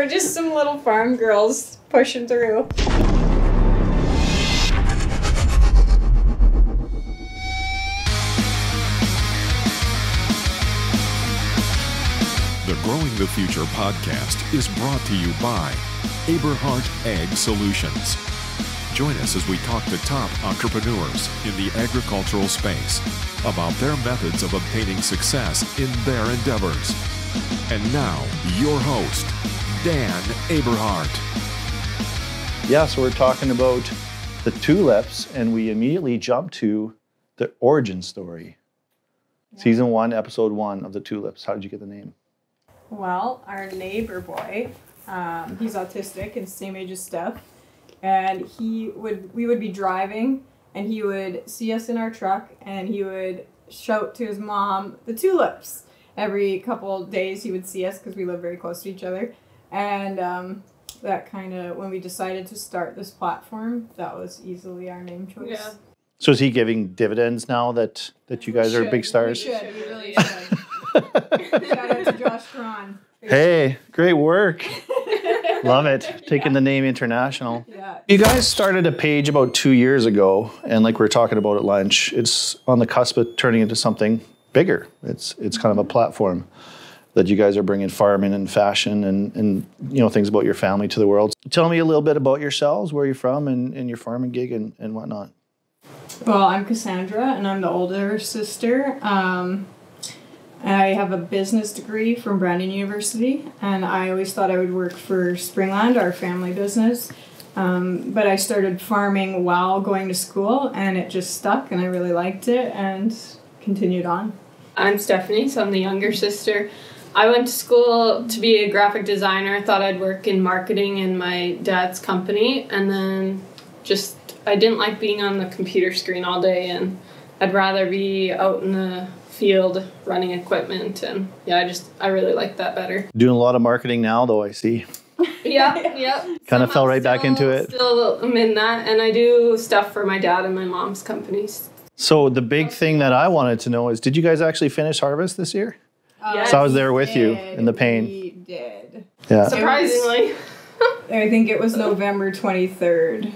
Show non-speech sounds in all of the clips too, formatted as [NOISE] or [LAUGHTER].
we're just some little farm girls pushing through. The Growing the Future podcast is brought to you by Aberhart Ag Solutions. Join us as we talk to top entrepreneurs in the agricultural space about their methods of obtaining success in their endeavors. And now, your host, Dan Aberhart. Yeah, so we're talking about the Tulepps, and we immediately jump to the origin story. Season one, episode one of the Tulepps. How did you get the name? Well, our neighbor boy, um, he's autistic and same age as Steph, and he would we would be driving and he would see us in our truck and he would shout to his mom the Tulepps every couple days he would see us because we live very close to each other and um, that kind of when we decided to start this platform that was easily our name choice Yeah. So is he giving dividends now that that you guys are Should. big stars? we should we really should [LAUGHS] shout out to josh Cron. Hey, great work. Love it. [LAUGHS] Taking the name international. yeah You guys started a page about two years ago, and like we were talking about at lunch, it's on the cusp of turning into something bigger. It's it's kind of a platform that you guys are bringing farming and fashion and, and you know things about your family to the world. Tell me a little bit about yourselves, where you're from, and, and your farming gig and, and whatnot. Well, I'm Cassandra, and I'm the older sister. Um, I have a business degree from Brandon University, and I always thought I would work for Springland, our family business. Um, but I started farming while going to school, and it just stuck, and I really liked it, and continued on. I'm Stephanie, so I'm the younger sister. I went to school to be a graphic designer, I thought I'd work in marketing in my dad's company, and then just I didn't like being on the computer screen all day, and I'd rather be out in the field running equipment, and yeah, I just I really like that better. Doing a lot of marketing now, though. I see. [LAUGHS] Yeah, yeah. Kind of fell right back into it. Still, I'm in that, and I do stuff for my dad and my mom's companies. So the big thing that I wanted to know is, did you guys actually finish harvest this year? Yes. So I was there with you in the pain. We did. Yeah. Surprisingly. [LAUGHS] I think it was November 23rd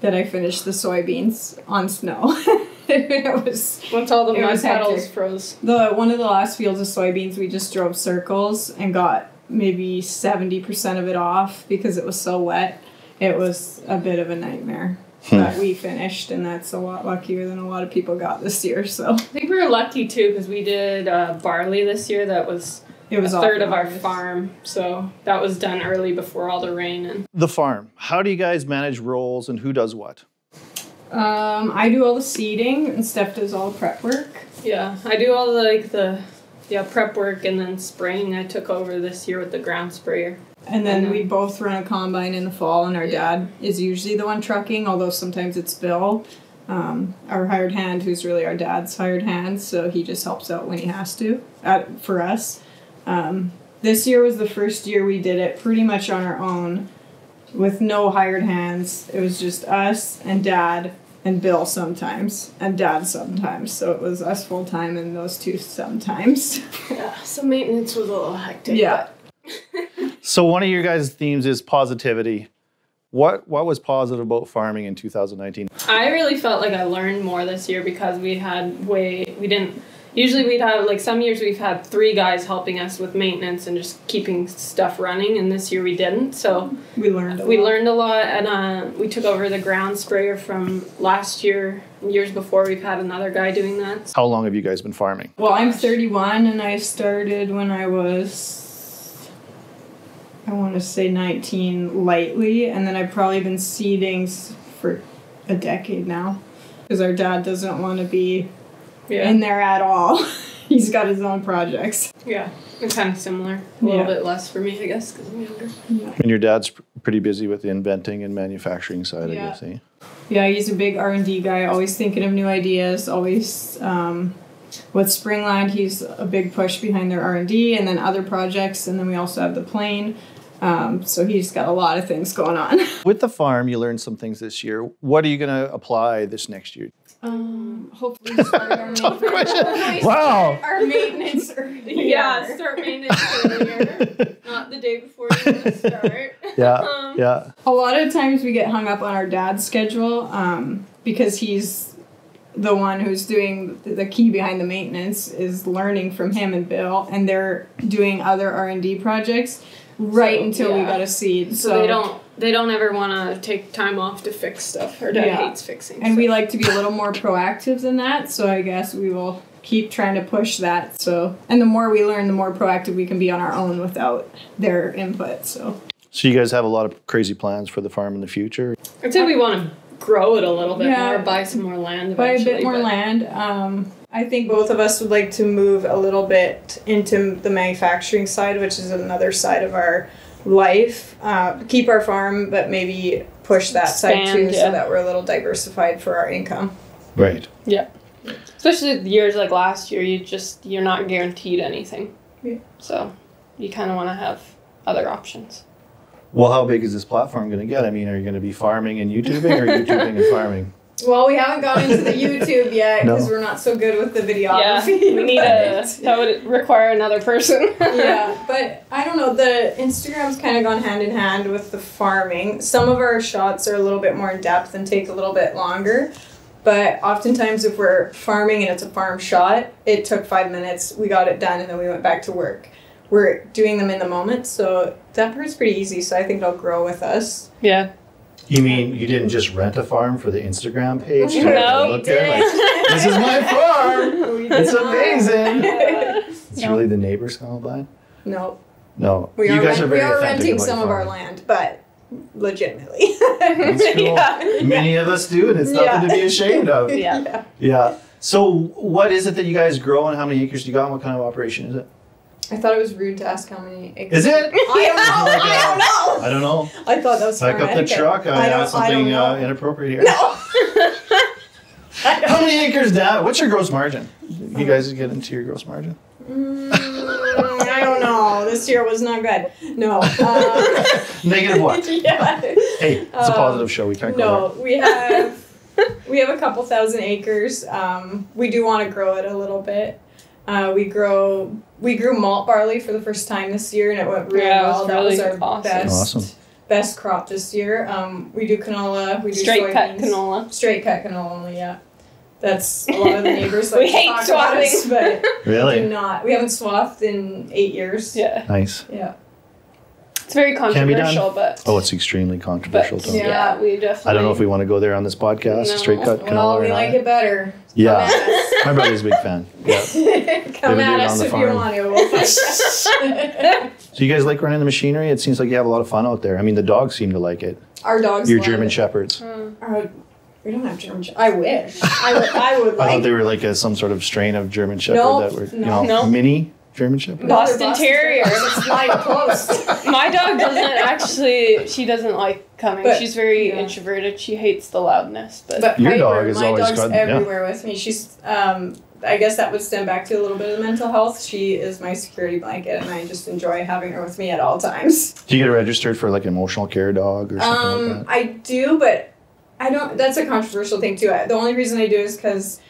that I finished the soybeans on snow. [LAUGHS] it was Once all the It mud was puddles hectic. froze. The one of the last fields of soybeans, we just drove circles and got maybe seventy percent of it off because it was so wet. It was a bit of a nightmare. But we finished, and that's a lot luckier than a lot of people got this year. So I think we were lucky too because we did uh, barley this year. That was it was a third of our farm, so that was done early before all the rain. And The farm. How do you guys manage roles and who does what? Um, I do all the seeding, and Steph does all the prep work. yeah, I do all the like the yeah prep work and then spraying. I took over this year with the ground sprayer. And then we both run a combine in the fall, and our dad is usually the one trucking, although sometimes it's Bill, um, our hired hand, who's really our dad's hired hand, so he just helps out when he has to at, for us. Um, this year was the first year we did it pretty much on our own with no hired hands. It was just us and dad and Bill sometimes, and dad sometimes. So it was us full time and those two sometimes. [LAUGHS] Yeah, so maintenance was a little hectic. Yeah. So one of your guys' themes is positivity. What what was positive about farming in 2019? I really felt like I learned more this year because we had way we didn't usually we'd have like some years we've had three guys helping us with maintenance and just keeping stuff running and this year we didn't so We learned a we lot. learned a lot and uh, we took over the ground sprayer from last year years before we've had another guy doing that How long have you guys been farming? Well, I'm 31 and I started when I was, I want to say 19 lightly, and then I've probably been seeding for a decade now. Because our dad doesn't want to be yeah in there at all. [LAUGHS] He's got his own projects. yeah it's kind of similar a little Yeah. bit less for me I guess because I'm younger Yeah. And your dad's pretty busy with the inventing and manufacturing side, I Yeah. guess. Eh? Yeah, he's a big R and D guy. Always thinking of new ideas. Always um, with Springland, he's a big push behind their R and D, and then other projects. And then we also have the plane. Um, so he's got a lot of things going on. [LAUGHS] With the farm, you learned some things this year. What are you going to apply this next year? Um, hopefully [LAUGHS] we start our Tough maintenance- question. [LAUGHS] hopefully Wow. Our maintenance earlier. Yeah, start maintenance earlier, not the day before you start. Yeah, Um, yeah. A lot of times we get hung up on our dad's schedule um, because he's the one who's doing the key behind the maintenance is learning from him and Bill, and they're doing other R and D projects right So, until we got a seed. So, they don't they don't ever want to take time off to fix stuff. Her dad Yeah. hates fixing. and we like to be a little more proactive than that. So I guess we will keep trying to push that. So and the more we learn, the more proactive we can be on our own without their input. So So you guys have a lot of crazy plans for the farm in the future. I'd say we want to grow it a little bit Yeah. more, buy some more land. buy a bit more but- land. Um, I think both of us would like to move a little bit into the manufacturing side, which is another side of our life. Uh, keep our farm, but maybe push that side too, yeah. so that we're a little diversified for our income. Right. Yeah. Especially years like last year, you just you're not guaranteed anything. Yeah. So you kind of want to have other options. Well, how big is this platform going to get? I mean, are you going to be farming and YouTubing or YouTubing and farming? [LAUGHS] Well, we haven't gone into the YouTube yet because No. we're not so good with the videography. Yeah, we need a [LAUGHS] that would require another person. [LAUGHS] yeah, but I don't know. The Instagram's kind of gone hand in hand with the farming. Some of our shots are a little bit more in depth and take a little bit longer. But oftentimes, if we're farming and it's a farm shot, it took five minutes. We got it done, and then we went back to work. We're doing them in the moment, so that part's pretty easy. So I think it'll grow with us. yeah. You mean you didn't just rent a farm for the Instagram page? to No, look at like, this is my [LAUGHS] farm. It's amazing. [LAUGHS] It's No. really the neighbors kind by. No, No, we you are guys rent- are very we are renting some your of our land, but legitimately. That's [LAUGHS] cool. Yeah. Many of us do, and it's nothing to be ashamed of. Yeah. Yeah. So, what is it that you guys grow, and how many acres do you got? And what kind of operation is it? I thought it was rude to ask how many. Acres. Is it? [LAUGHS] I don't know. Like, I uh, don't know. I don't know. I thought that was Back farm up the etiquette. truck. I, I don't- have I something don't uh, know. inappropriate here. No. [LAUGHS] How many acres down? What's your gross margin? You guys get into your gross margin? Mm, I don't know. This year was not good. No. Um, [LAUGHS] Negative what? yeah. Hey, it's a Um, positive show. We can't go No, we have we have a couple thousand acres. Um, we do want to grow it a little bit. Uh, we grow we grew malt barley for the first time this year, and it went really Yeah, it was well. that was really our awesome. best Awesome. best crop this year. Um, we do canola. We do Straight cut soybeans. canola. Straight cut canola only. Yeah, that's a lot of the neighbors [LAUGHS] like We hate talk about us, swathing. but [LAUGHS] do Really? not. We haven't swathed in eight years. Yeah. Nice. Yeah. It's very Can be done. controversial, but Oh, it's extremely but controversial. Too. Yeah. yeah, we definitely. I don't know if we want to go there on this podcast. No. Straight cut canola Well, or we not. like it better. Yeah. [LAUGHS] My brother's a big fan. [LAUGHS] Yeah. Come They would do at us the if you want to. We'll [LAUGHS] So you guys like running the machinery? It seems like you have a lot of fun out there. I mean, the dogs seem to like it. Our dogs. Your love German it. shepherds. Our- we don't have German. I wish. I would. I would I like. thought they were like a, some sort of strain of German shepherd No, that were, you no. know, No. mini German shepherd. No, they're Boston Terrier. It's not even close. [LAUGHS] My dog doesn't [LAUGHS] actually. She doesn't like coming. But- She's very yeah. introverted. She hates the loudness. But, But Your Piper, dog has my always dog's got- yeah. everywhere with me. She's. Um, I guess that would stem back to a little bit of the mental health. She is my security blanket, and I just enjoy having her with me at all times. Do you get registered for like an emotional care dog or something Um, like that? I do, but I don't. That's a controversial thing too. The only reason I do is because.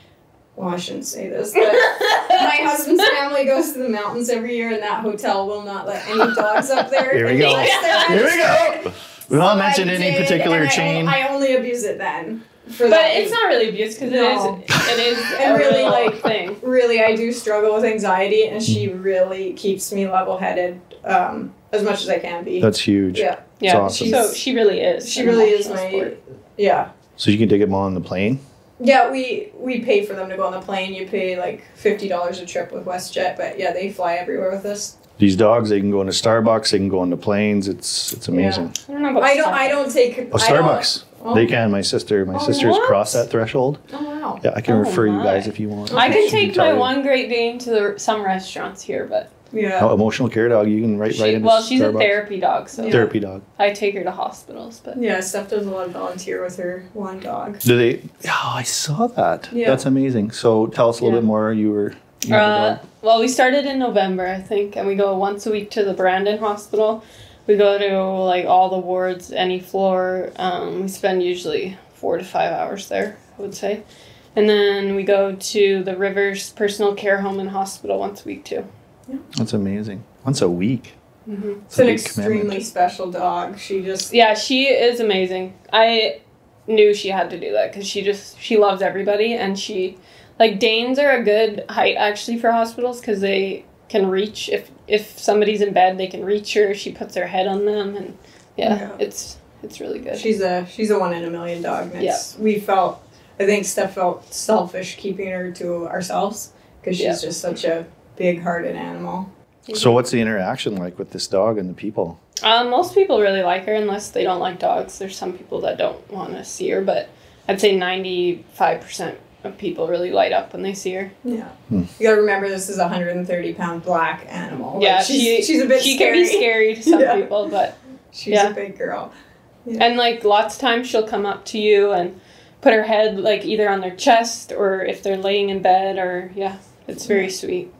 Well, I shouldn't say this, but my [LAUGHS] husband's family goes to the mountains every year, and that hotel will not let any dogs up there. Here we go. unless they're Here we registered. go. We won't So mention I any did, particular and I chain. I, only abuse it then. For but that it's not really abuse because No. it is. It is [LAUGHS] And a really, like- thing. really I do struggle with anxiety and she Mm-hmm. really keeps me level headed um, as much as I can be. That's huge. yeah. Yeah. awesome. So she really is. She really is my sport. yeah. So you can take them on the plane. Yeah, we we pay for them to go on the plane. You pay like fifty dollars a trip with WestJet, but yeah, they fly everywhere with us. These dogs, they can go into Starbucks, they can go into planes. It's it's amazing. I don't know about. I don't Starbucks. I don't take Oh, I don't- Starbucks. Oh. They can. My sister, my Oh, sister's what? crossed that threshold. Oh wow. Yeah, I can Oh, refer you guys if you want. I can take my you. one Great Dane to the, some restaurants here, but Yeah. Oh, emotional care dog. You can write she, right into well, she's Starbucks. a therapy dog, so Yeah. Therapy dog. I take her to hospitals. But Yeah, Steph does a lot of volunteer with her one dog. Do they? Oh, I saw that. Yeah. That's amazing. So tell us a little Yeah. bit more. You were. You Uh, well, we started in November, I think, and we go once a week to the Brandon Hospital. We go to like all the wards, any floor. Um, we spend usually four to five hours there, I would say. And then we go to the Rivers Personal Care Home and Hospital once a week too. That's amazing. Once a week. Mm-hmm. It's an extremely special dog. She just Yeah, she is amazing. I knew she had to do that because she just she loves everybody and she like Danes are a good height actually for hospitals because they can reach if if somebody's in bed they can reach her. She puts her head on them and yeah, Yeah. it's it's really good. she's a she's a one in a million dog. And it's, we felt I think Steph felt selfish keeping her to ourselves because she's Yeah. just such a big hearted animal. So what's the interaction like with this dog and the people? Um, most people really like her unless they don't like dogs. There's some people that don't want to see her, but I'd say 95% of people really light up when they see her. Yeah. Hmm. You gotta remember this is a 130 pound black animal. Like, yeah, she's, she, she's a bit she scary. can be scary to some [LAUGHS] Yeah. people, but She's Yeah. a big girl. and like lots of times she'll come up to you and put her head like either on their chest or if they're laying in bed or yeah, it's very sweet.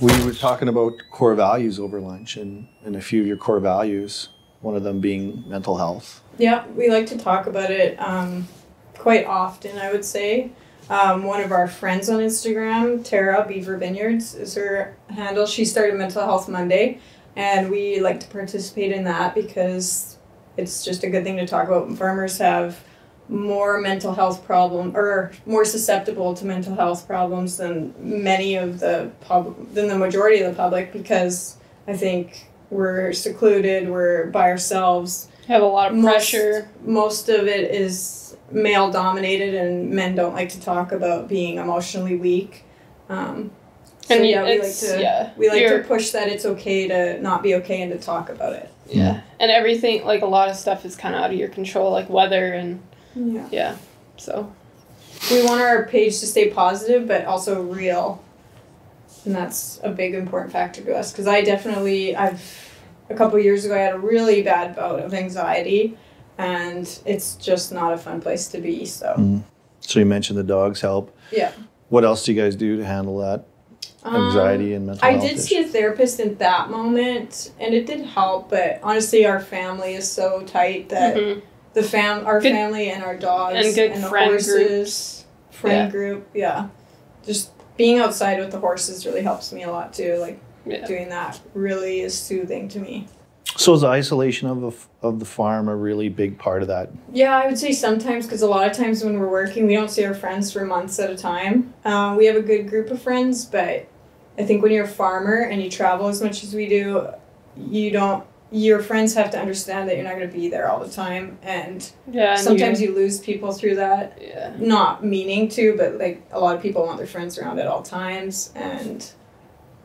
We were talking about core values over lunch and, and a few of your core values, one of them being mental health. Yeah, we like to talk about it um, quite often, I would say. Um, one of our friends on Instagram, Tara Beaver Vineyards, is her handle. She started Mental Health Monday, and we like to participate in that because it's just a good thing to talk about. Farmers have more mental health problem or more susceptible to mental health problems than many of the pub than the majority of the public because I think we're secluded, we're by ourselves Have a lot of pressure. most of it is male dominated and men don't like to talk about being emotionally weak um, so And yeah we like to yeah, we like to push that it's okay to not be okay and to talk about it Yeah. And everything like a lot of stuff is kind of out of your control like weather and yeah yeah. So, we want our page to stay positive but also real and that's a big important factor to us because i definitely i've a couple years ago i had a really bad bout of anxiety and it's just not a fun place to be so So you mentioned the dogs help. Yeah. What else do you guys do to handle that anxiety and mental Um, I health? did see a therapist in that moment, and it did help. But honestly, our family is so tight that mhm. The fam, our Good- family, and our dogs and good the friend horses, groups. friend Yeah. group, yeah. Just being outside with the horses really helps me a lot too. Like Yeah. doing that really is soothing to me. So is the isolation of the, of the farm a really big part of that? Yeah, I would say sometimes because a lot of times when we're working, we don't see our friends for months at a time. Uh, we have a good group of friends, but I think when you're a farmer and you travel as much as we do, you don't. Your friends have to understand that you're not going to be there all the time, and Yeah. And sometimes you lose people through that. Yeah. Not meaning to, but like a lot of people want their friends around at all times, and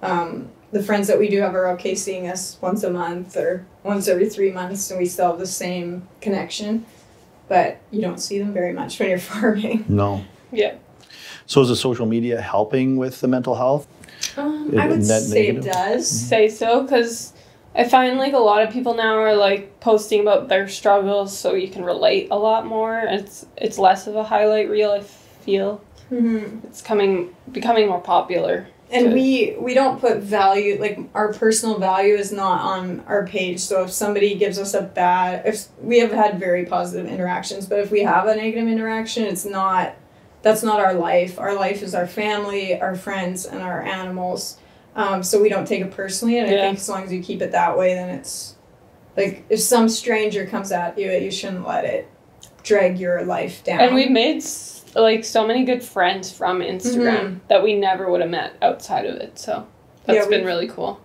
um, the friends that we do have are okay seeing us once a month or once every three months, and we still have the same connection. But you don't see them very much when you're [LAUGHS] farming. No. Yeah. So is the social media helping with the mental health? Um, Is I would say negative? it does. say so because I find like a lot of people now are like posting about their struggles so you can relate a lot more. It's it's less of a highlight reel. I feel hmm it's coming becoming more popular. And Good. we we don't put value like our personal value is not on our page. So if somebody gives us a bad, if we have had very positive interactions, but if we have a negative interaction, it's not. That's not our life. Our life is our family, our friends, and our animals. Um, so we don't take it personally, and I Yeah. think as long as you keep it that way, then it's like if some stranger comes at you, you shouldn't let it drag your life down. And we've made like so many good friends from Instagram Mhm. that we never would have met outside of it. So that's Yeah, been really cool.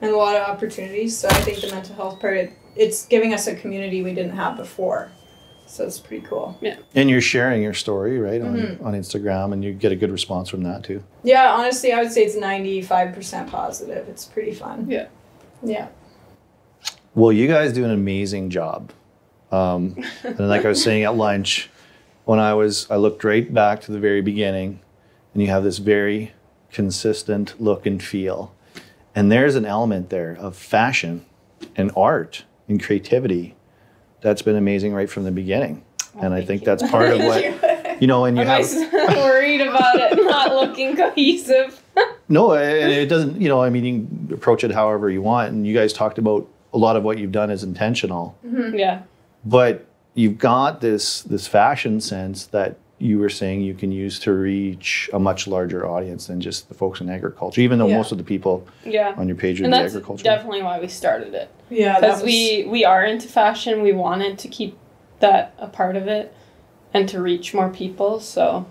and a lot of opportunities. So I think the mental health part, it, it's giving us a community we didn't have before. So it's pretty cool. Yeah. And you're sharing your story, right, on, Mm-hmm. on Instagram, and you get a good response from that too. Yeah, honestly, I would say it's 95% positive. It's pretty fun. Yeah. Yeah. Well, you guys do an amazing job. Um, [LAUGHS] and like I was saying at lunch, when I was, I looked right back to the very beginning, and you have this very consistent look and feel. And there's an element there of fashion and art and creativity that's been amazing right from the beginning. Oh, and I think you. that's part of [LAUGHS] what, you know, and you I'm have. always [LAUGHS] worried about it not looking cohesive. [LAUGHS] No, and it doesn't, you know, I mean, you can approach it however you want. And you guys talked about a lot of what you've done is intentional, mm-hmm. yeah. but you've got this this fashion sense that you were saying you can use to reach a much larger audience than just the folks in agriculture, even though Yeah. most of the people Yeah. on your page are And the that's agriculture. definitely why we started it. Yeah, Because was, we, we are into fashion. We wanted to keep that a part of it and to reach more people. So,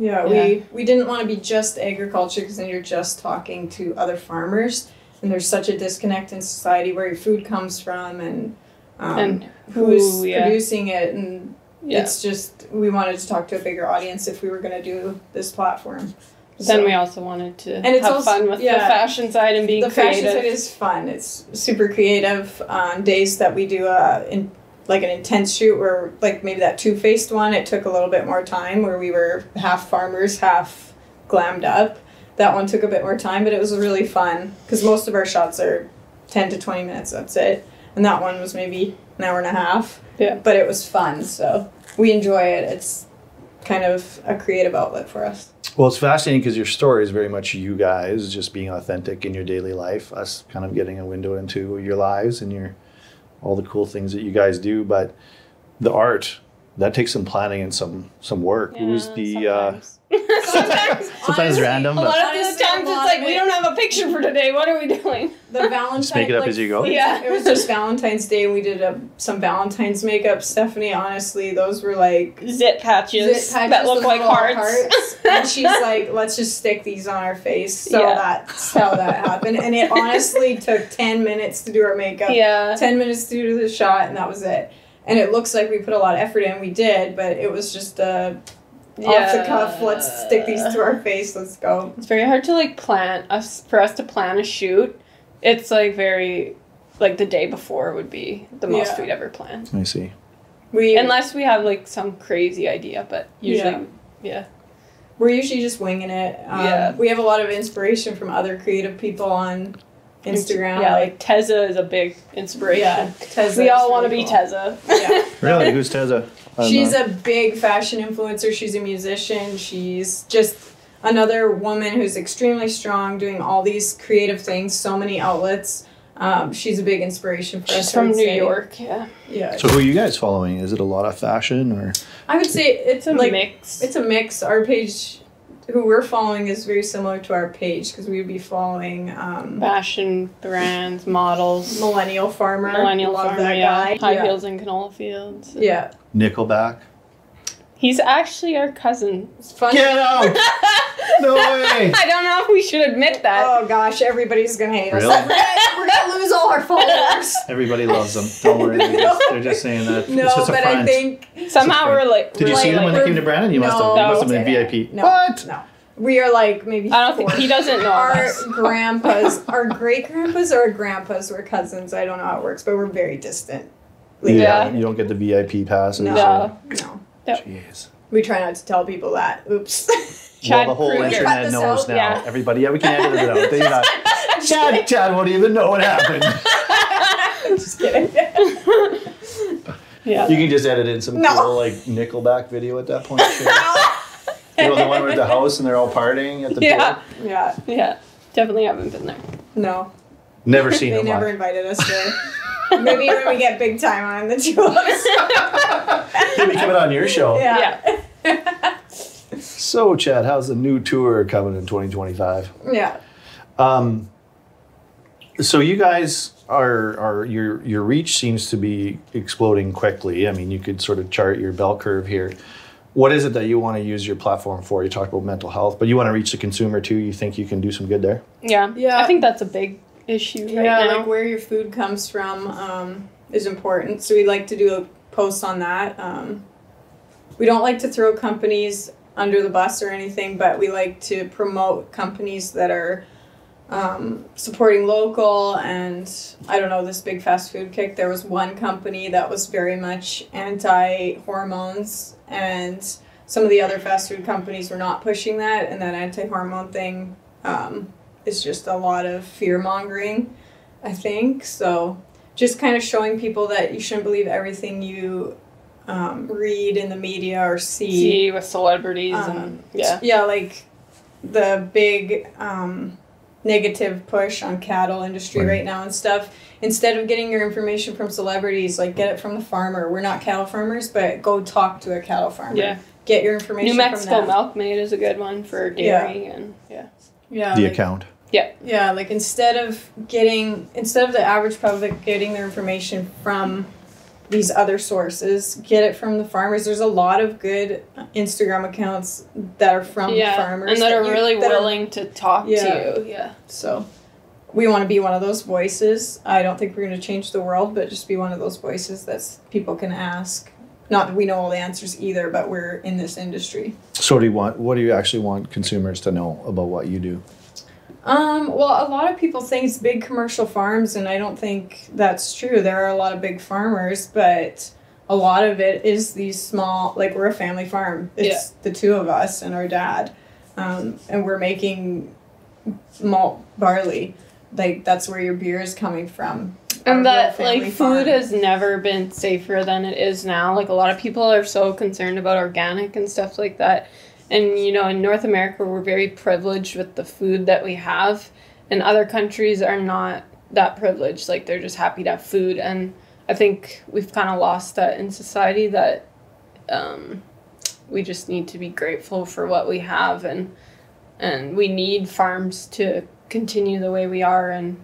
Yeah, Yeah. we we didn't want to be just agriculture because then you're just talking to other farmers, and there's such a disconnect in society where your food comes from and um, and who's who, yeah. producing it, and yeah. it's just we wanted to talk to a bigger audience if we were going to do this platform. then So- we also wanted to And it's have also- fun with the fashion side and being the fashion side is fun. It's super creative. On days that we do a in, like an intense shoot, where like maybe that two faced one, it took a little bit more time. Where we were half farmers, half glammed up. That one took a bit more time, but it was really fun because most of our shots are ten to twenty minutes. That's it, and that one was maybe an hour and a half. Yeah. But it was fun, so we enjoy it. It's kind of a creative outlet for us. Well, it's fascinating because your story is very much you guys just being authentic in your daily life, us kind of getting a window into your lives and your all the cool things that you guys do. But the art that takes some planning and some some work. Who's Yeah, the uh, sometimes. [LAUGHS] Sometimes, [LAUGHS] sometimes honestly, random, a but lot of Honestly, these times it's like of we don't have a picture for today. What are we doing? the [LAUGHS] Valentine's. Just make it up like, as you go? Yeah. It was just Valentine's Day. and We did a, some Valentine's makeup. Stephanie, honestly, those were like Zit patches, zit patches that look like little hearts. and she's like, let's just stick these on our face. So Yeah. that's how that happened. And it honestly took 10 minutes to do our makeup, yeah. 10 minutes to do the shot, and that was it. And it looks like we put a lot of effort in. We did, but it was just uh, off the cuff. Let's stick these to our face. Let's go. It's very hard to like plan us for us to plan a shoot. It's like very like the day before would be the most Yeah. we'd ever plan. I see. We Unless we have like some crazy idea, but usually Yeah. yeah. We're usually just winging it. Um, Yeah. We have a lot of inspiration from other creative people on Instagram. Yeah, like Tezza is a big inspiration. yeah, Tezza we all want to really be cool. Tezza. [LAUGHS] Yeah. [LAUGHS] Really, who's Tezza? She's know. a big fashion influencer. She's a musician. She's just another woman who's extremely strong, doing all these creative things, so many outlets. Um, she's a big inspiration for us. She's from New say. York. Yeah, Yeah, So who are you guys following? Is it a lot of fashion or I would say it's it's a like mix. it's a mix. Our page, who we're following, is very similar to our page because we would be following um, fashion brands, models, Millennial Farmer. millennial Love farmer, that yeah, guy. high yeah. heels and canola fields. Yeah, Nickelback? He's actually our cousin. it's fun. Get out! [LAUGHS] No way! I don't know if we should admit that. Oh gosh, everybody's gonna hate us. Really? We're gonna, we're gonna lose all our followers. [LAUGHS] Everybody loves them. Don't worry. They're [LAUGHS] just, they're just saying that. No, it's just a but I front. think Somehow okay. we're like. Did we're you see like, them when they came to Brandon? You must have. No, You must have no, been VIP. No, What? No, we are like maybe. I don't think he doesn't know Our us. grandpas, our great grandpas, or our grandpas were cousins. I don't know how it works, but we're very distant. Yeah. You don't get the VIP passes. No, No. No. Jeez. We try not to tell people that. Oops. Chad well, the [LAUGHS] whole Kroeger. Internet this knows out, now. yeah. Everybody, yeah, we can edit it out. They not. Chad, Chad won't even know what happened. [LAUGHS] Just kidding. Yeah. You can just edit in some No. cool like Nickelback video at that point. Sure. [LAUGHS] you know the one with the house and they're all partying at the Yeah. pool. yeah. Yeah. Definitely haven't been there. No. Never seen They never live. invited us there. Maybe when we get big time on the two of us. Maybe coming on your show. Yeah. So, Chad, how's the new tour coming in 2025? Yeah. Um, so you guys are are your your reach seems to be exploding quickly. I mean, you could sort of chart your bell curve here. What is it that you want to use your platform for? You talked about mental health, but you want to reach the consumer too. You think you can do some good there? Yeah. Yeah. I think that's a big issue right yeah, now. like where your food comes from um, is important. So we like to do a post on that. Um, we don't like to throw companies under the bus or anything, but we like to promote companies that are um, supporting local and I don't know this big fast food kick. There was one company that was very much anti hormones, and some of the other fast food companies were not pushing that, and that anti hormone thing um, is just a lot of fear mongering, I think. So just kind of showing people that you shouldn't believe everything you um, read in the media or see. See with celebrities Um, and yeah. Yeah, like the big um, negative push on cattle industry Right. right now and stuff. Instead of getting your information from celebrities, like get it from the farmer. We're not cattle farmers, but go talk to a cattle farmer. Yeah. Get your information New Mexico from them. Milkmaid is a good one for dairy and yeah. Yeah. the like- account. Yeah, Yeah, like instead of getting instead of the average public getting their information from these other sources, get it from the farmers. There's a lot of good Instagram accounts that are from yeah. farmers and that are you- really that are- willing to talk Yeah. to you. Yeah. so we want to be one of those voices. I don't think we're going to change the world, but just be one of those voices that people can ask. Not that we know all the answers either, but we're in this industry. So, what do you want? What do you actually want consumers to know about what you do? Um, well, a lot of people think it's big commercial farms, and I don't think that's true. There are a lot of big farmers, but a lot of it is these small, like we're a family farm. It's the two of us and our dad, um, and we're making malt barley. Like that's where your beer is coming from. And that like farm. food has never been safer than it is now. Like a lot of people are so concerned about organic and stuff like that. And you know, in North America we're very privileged with the food that we have and other countries are not that privileged. Like they're just happy to have food and I think we've kind of lost that in society that um, we just need to be grateful for what we have and and we need farms to continue the way we are and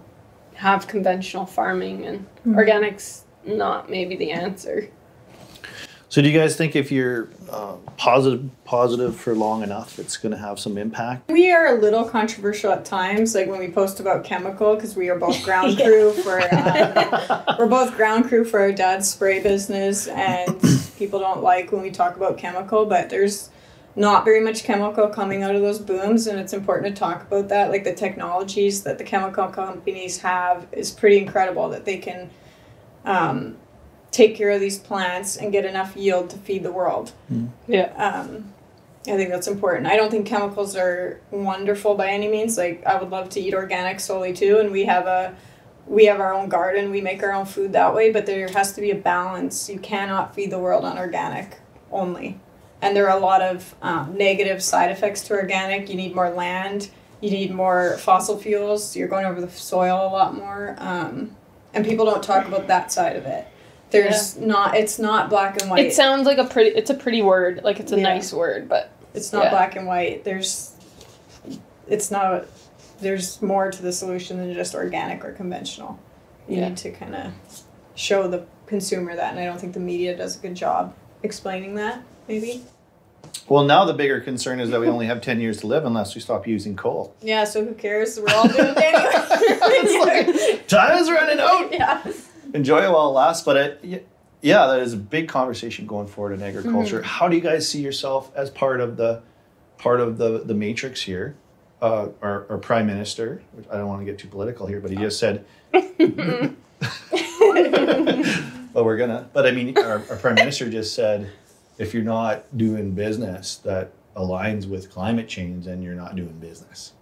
have conventional farming and organics not maybe the answer. So, do you guys think if you're uh, positive, positive for long enough, it's going to have some impact? We are a little controversial at times, like when we post about chemical, because we are both ground [LAUGHS] crew for um, [LAUGHS] we're both ground crew for our dad's spray business, and [LAUGHS] people don't like when we talk about chemical, but there's not very much chemical coming out of those booms, and it's important to talk about that. Like the technologies that the chemical companies have is pretty incredible that they can um, take care of these plants and get enough yield to feed the world Yeah. um, I think that's important. I don't think chemicals are wonderful by any means. Like I would love to eat organic solely too, and we have a we have our own garden. We make our own food that way, but there has to be a balance. You cannot feed the world on organic only, and there are a lot of um, negative side effects to organic. You need more land. You need more fossil fuels. You're going over the soil a lot more, um, and people don't talk about that side of it. There's not. It's not black and white. It sounds like a pretty it's a pretty word. Like it's a Yeah. nice word, but It's not Yeah. black and white. There's it's not there's more to the solution than just organic or conventional. You Yeah. need to kind of show the consumer that and I don't think the media does a good job explaining that maybe. Well, now the bigger concern is that we only have 10 years to live unless we stop using coal. Yeah, so who cares? We're all doing it anyway. [LAUGHS] Time is running out. yeah. Enjoy it while it lasts, but it, yeah, that is a big conversation going forward in agriculture. How do you guys see yourself as part of the part of the the matrix here? Uh, our, our prime minister, which I don't want to get too political here, but he just said, [LAUGHS] [LAUGHS] but we're gonna. But I mean, our, our prime minister just said, if you're not doing business that aligns with climate change, then you're not doing business.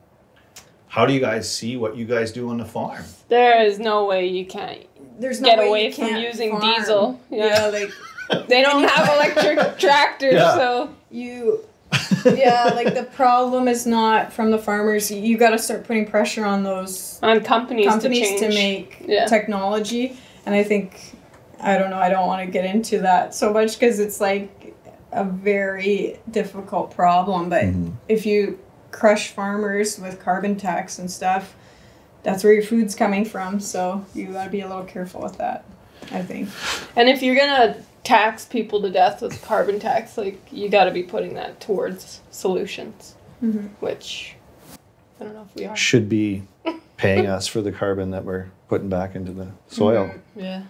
How do you guys see what you guys do on the farm? there is no way you can't There's no get way away you from can't using farm. diesel. Yeah, Yeah. like [LAUGHS] They don't have electric [LAUGHS] tractors, Yeah. so you yeah, like the problem is not from the farmers. You got to start putting pressure on those on companies, companies to to, make Yeah. technology and i think i don't know i don't want to get into that so much because it's like a very difficult problem but Mhm. if you crush farmers with carbon tax and stuff that's where your food's coming from so you got to be a little careful with that i think And if you're gonna tax people to death with carbon tax, like you got to be putting that towards solutions, Mhm. which I don't know if we are. Should be [LAUGHS] paying us for the carbon that we're putting back into the soil. Yeah.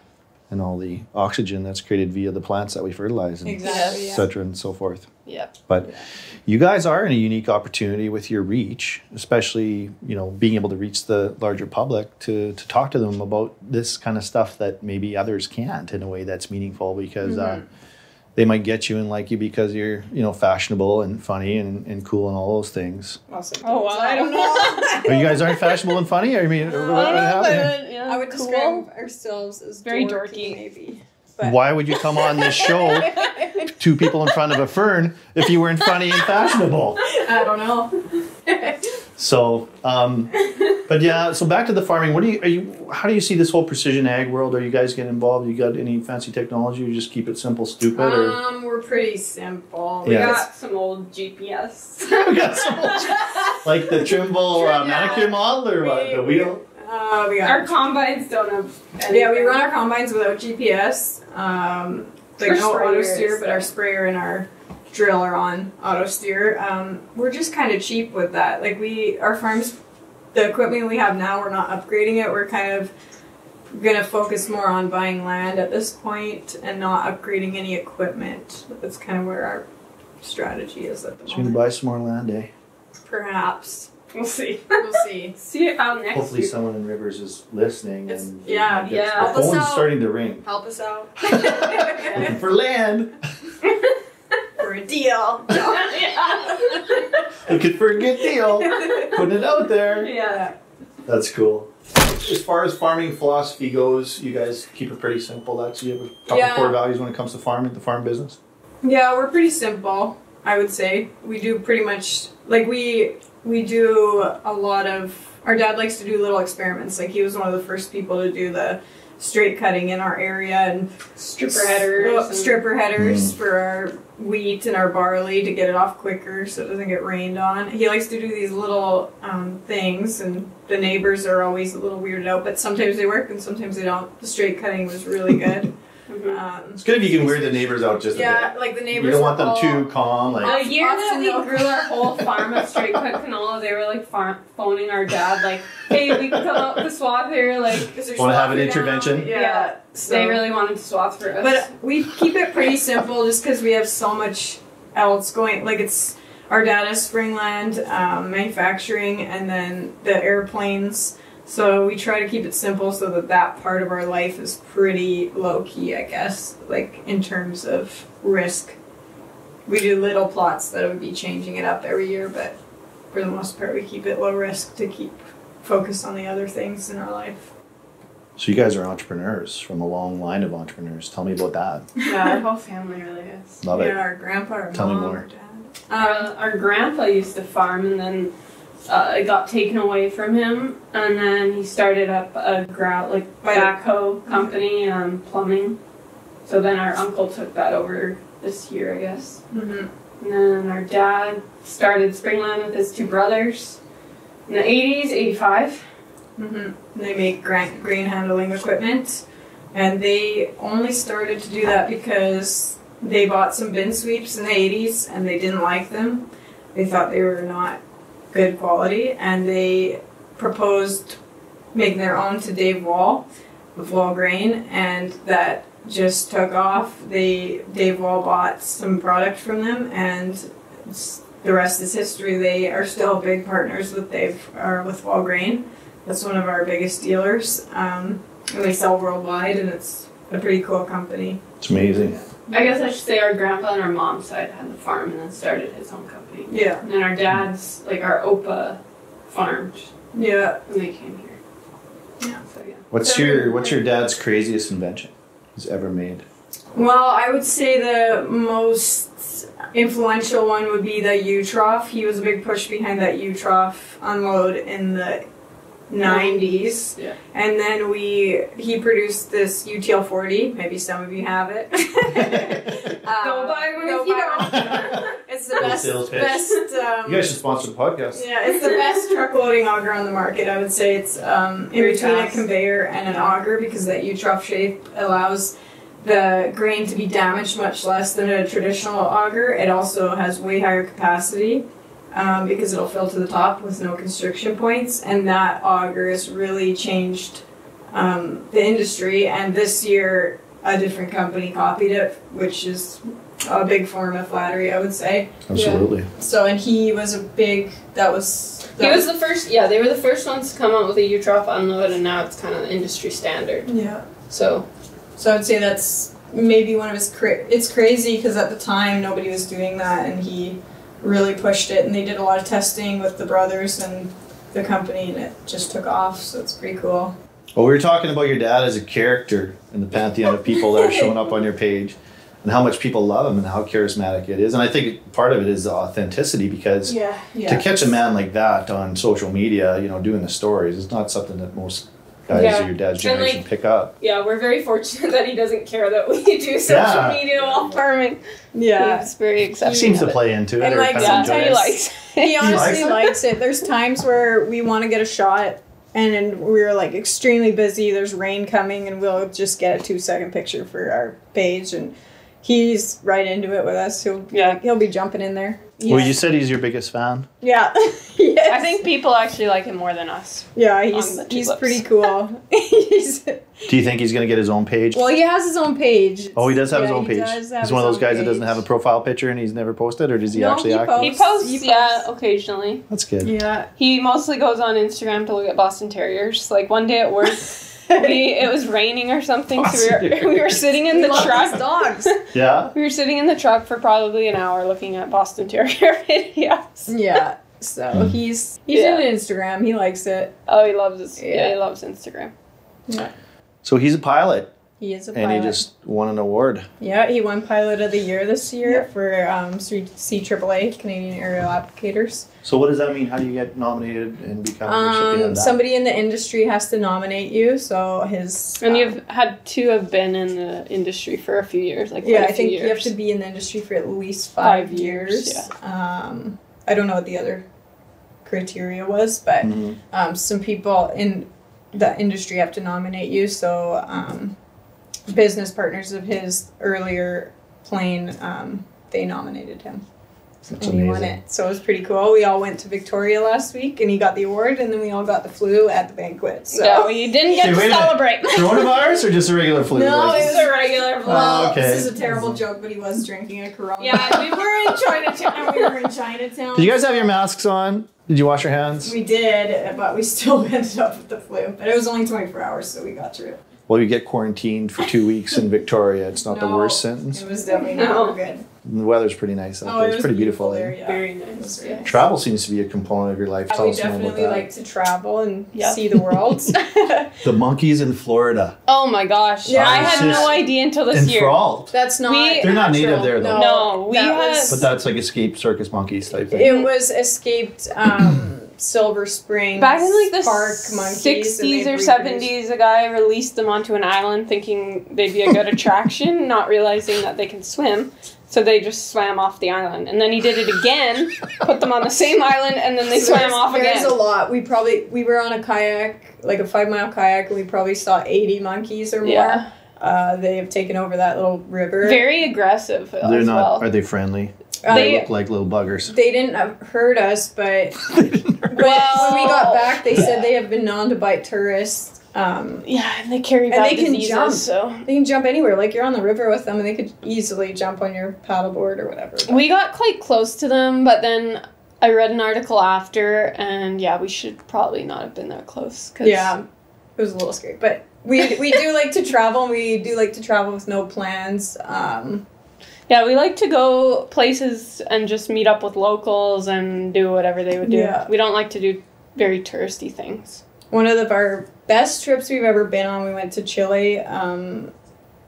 And all the oxygen that's created via the plants that we fertilize and exactly et yeah. cetera and so forth. Yep. But you guys are in a unique opportunity with your reach, especially you know being able to reach the larger public to to talk to them about this kind of stuff that maybe others can't in a way that's meaningful because uh, they might get you and like you because you're you know fashionable and funny and, and cool and all those things. Well, sometimes. Oh, wow. i don't know [LAUGHS] Oh, you guys aren't fashionable and funny. I mean, what, I don't what know happened? I would, yeah, i would cool. describe ourselves as Very dorky, dorky. maybe but Why would you come on this show, [LAUGHS] two people in front of a fern, if you weren't funny and fashionable? i don't know So, um, But yeah, so back to the farming. What do you are you? How do you see this whole precision ag world? Are you guys getting involved? You got any fancy technology? Or you just keep it simple, stupid, or Um, we're pretty simple. We Yeah. We got got some old GPS. [LAUGHS] we got so much, like the Trimble uh, Yeah. manicure model, or what? The wheel? uh, we got Our combines don't have. Yeah, we run our combines without GPS. Um, like Our no auto steer, but our sprayer and our drill are on auto steer. Um, we're just kind of cheap with that. Like we, our farms, the equipment we have now, we're not upgrading it. We're kind of gonna focus more on buying land at this point and not upgrading any equipment. That's kind of where our strategy is at the So we can moment. buy some more land, eh? Perhaps We'll see. [LAUGHS] we'll see. [LAUGHS] See how next Hopefully, year. someone in Rivers is listening It's- and yeah, gets- yeah. the Help us phone's out. starting to ring. Help us out [LAUGHS] Looking for land. For a deal. Looking for a good deal. Putting it out there. yeah. That's cool. As far as farming philosophy goes, you guys keep it pretty simple. That's you have a couple Yeah. core values when it comes to farming, the farm business. Yeah, we're pretty simple. I would say we do pretty much like we we do a lot of. Our dad likes to do little experiments. Like he was one of the first people to do the straight cutting in our area and Stripper headers. Well, and- stripper headers for our wheat and our barley to get it off quicker so it doesn't get rained on. He likes to do these little um, things, and the neighbors are always a little weirded out, but sometimes they work and sometimes they don't. The straight cutting was really good. [LAUGHS] Mhm. um, It's good if you can wear the neighbors out just a yeah, bit. like the neighbors. You don't want them all- too calm. Like The year that we they'll- grew our [LAUGHS] whole farm of straight cut canola, they were like farm- phoning our dad, like, "Hey, we can come out with the swath here." Like, Wanna have an intervention? down? Yeah. Yeah. So, they really wanted to swath for us. But we keep it pretty simple just because we have so much else going. Like it's our dad is Springland um, manufacturing, and then the airplanes. So we try to keep it simple so that that part of our life is pretty low key, I guess. Like in terms of risk, we do little plots that would be changing it up every year, but for the most part, we keep it low risk to keep focused on the other things in our life. so, you guys are entrepreneurs from a long line of entrepreneurs. Tell me about that. [LAUGHS] yeah, our whole family really is. Love yeah, it. our grandpa, our Tell me more. our dad. Uh, our grandpa used to farm, and then uh, it got taken away from him, and then he started up a grout like backhoe company, um, plumbing. So then our uncle took that over this year, I guess. mhm. And then our dad started Springland with his two brothers in the 80s, 85. hmm They make grain, grain handling equipment, and they only started to do that because they bought some bin sweeps in the 80s and they didn't like them. They thought they were not good quality, and they proposed making their own to Dave Wall with Wall Grain, and that just took off. They Dave Wall bought some product from them, and the rest is history. They are still big partners with Dave or with Wall Grain. That's one of our biggest dealers. Um, and they sell worldwide, and it's a pretty cool company. It's amazing. I guess I should say our grandpa and our mom's side had the farm and then started his own company. Yeah, And then our dad's, like our Opa, farmed yeah. when they came here. Yeah. So yeah. What's your What's your dad's craziest invention he's ever made? Well, I would say the most influential one would be the U trough. He was a big push behind that U trough unload in the 90s. Yeah. And then we he produced this UTL 40. Maybe some of you have it. Um, [LAUGHS] Go buy one go if you don't. It's the best, sales pitch. best um, You guys should sponsor the podcast. Yeah, it's the best truck loading auger on the market. I would say it's um, in Very between fast. a conveyor and an auger because that U-trough shape allows the grain to be damaged much less than a traditional auger. It also has way higher capacity um, because it'll fill to the top with no constriction points, and that auger has really changed um, the industry. And this year, a different company copied it, which is a big form of flattery, I would say. Absolutely. So, and he was a big. That was. He was the first, yeah, they were the first ones to come out with a U-trough unload, and now it's kind of the industry standard. Yeah. So, So I would say that's maybe one of his. Cra- it's crazy because at the time nobody was doing that, and he really pushed it. And they did a lot of testing with the brothers and the company, and it just took off. So it's pretty cool. Well, we were talking about your dad as a character in the pantheon of people that are showing up on your page. and how much people love him and how charismatic it is. And I think part of it is authenticity because Yeah. to catch a man like that on social media, you know, doing the stories is not something that most guys Yeah. of your dad's And, generation like, pick up. Yeah, we're very fortunate [LAUGHS] that he doesn't care that we do social Yeah. media while farming. Yeah. He's very accepting. He seems to play into it. And, or like, kind of Yeah, enjoy he it. likes. He honestly likes it? likes it. There's times where we want to get a shot and we're like extremely busy. There's rain coming, and we'll just get a two second picture for our page. And he's right into it with us. He'll Yeah. he'll be jumping in there. Well, you said he's your biggest fan. Yeah. [LAUGHS] yes. I think people actually like him more than us. Yeah, he's he's tulips. pretty cool. [LAUGHS] he's, Do you think he's going to get his own page? well, he has his own page. oh, he does have his Yeah, own he page. does He's have one of those guys own that doesn't have a profile picture and he's never posted, or does he No, actually he act? posts. He posts, He yeah, posts. occasionally. That's good. Yeah. He mostly goes on Instagram to look at Boston Terriers. Like one day at work, [LAUGHS] we [LAUGHS] it was raining or something, so we were, we were sitting in the He loves truck. dogs. [LAUGHS] Yeah. We were sitting in the truck for probably an hour looking at Boston Terrier [LAUGHS] videos. yeah. So hmm. he's he's Yeah. into Instagram. He likes it. Oh, he loves it. yeah. Yeah. he loves Instagram. Yeah. So he's a pilot, He is a and pilot. he just won an award. Yeah, he won Pilot of the Year this year for um, C- CAAA, Canadian Aerial Applicators. So what does that mean? How do you get nominated and become a Um, of that? somebody in the industry has to nominate you, so his. And um, you've had two have been in the industry for a few years, like Yeah, quite a I think few you have to be in the industry for at least five, Five years, Yeah. Um, I don't know what the other criteria was, but Mhm. um, some people in the industry have to nominate you. So, um, business partners of his earlier plane, um, they nominated him. That's and he won it. So it was pretty cool. We all went to Victoria last week and he got the award and then we all got the flu at the banquet. So No, you didn't get Hey, to wait a minute. celebrate. [LAUGHS] Coronavirus or just a regular flu? No, it It's a regular vlog. well, Oh, okay. this is a terrible joke, but he was drinking a Corona. Yeah, we were in [LAUGHS] Chinatown. we were in Chinatown. Did you guys have your masks on? Did you wash your hands? We did, but we still [LAUGHS] ended up with the flu. But it was only 24 hours, so we got through it. Well, you get quarantined for two weeks in Victoria. It's not the worst sentence. It was definitely No. not good. The weather's pretty nice out Oh, there. it It's was pretty beautiful, there. there. Yeah. Very nice. very nice. Travel seems to be a component of your life. Tell we us more about definitely that. like to travel and Yeah. see the world. [LAUGHS] the monkeys in Florida. Oh my gosh. Yeah. I had no idea until this year. Enthralled. That's not. We- They're not native there, though. No, we that had- was- But that's like escaped circus monkeys type thing. It was escaped um, Silver Spring. Back in like the park monkeys. 60s or 70s, a guy released them onto an island thinking they'd be a good [LAUGHS] attraction, not realizing that they can swim. So they just swam off the island. And then he did it again, put them on the same [LAUGHS] island, and then they So swam there's- off There's again. a lot. We probably we were on a kayak, like a five mile kayak, and we probably saw 80 monkeys or more. Yeah. Uh, they have taken over that little river. Very aggressive They're as not. well. Are they friendly? They They- look like little buggers. they didn't uh, hurt us, but [LAUGHS] They didn't when, when we got back, they said they have been known to bite tourists. Um, yeah, and they carry And bad they can diseases, jump. so. they can jump anywhere. Like you're on the river with them, and they could easily jump on your paddleboard or whatever. We got quite close to them, but then I read an article after, and yeah, we should probably not have been that close. Cause Yeah, it was a little scary, but we we do like to travel. and We do like to travel with no plans. Um, Yeah, we like to go places and just meet up with locals and do whatever they would do. Yeah. We don't like to do very touristy things. one of the, our best trips we've ever been on, we went to Chile um,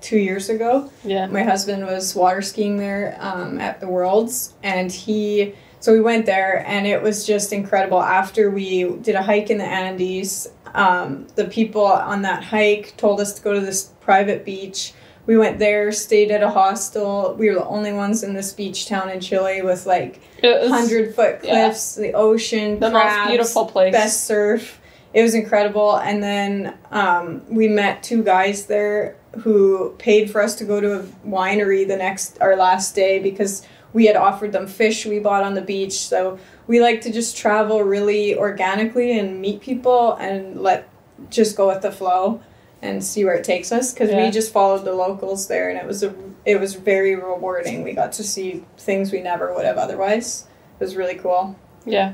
two years ago. Yeah. My husband was water skiing there um, at the Worlds, and he. So we went there, and it was just incredible. After we did a hike in the Andes, um, the people on that hike told us to go to this private beach. We went there, stayed at a hostel. We were the only ones in this beach town in Chile with like hundred foot yeah. cliffs, the ocean, the crabs, most beautiful place. best surf. It was incredible. And then um, we met two guys there who paid for us to go to a winery the next our last day because we had offered them fish we bought on the beach. So we like to just travel really organically and meet people and let just go with the flow and see where it takes us because Yeah. we just followed the locals there and it was a it was very rewarding. We got to see things we never would have otherwise. It was really cool. Yeah.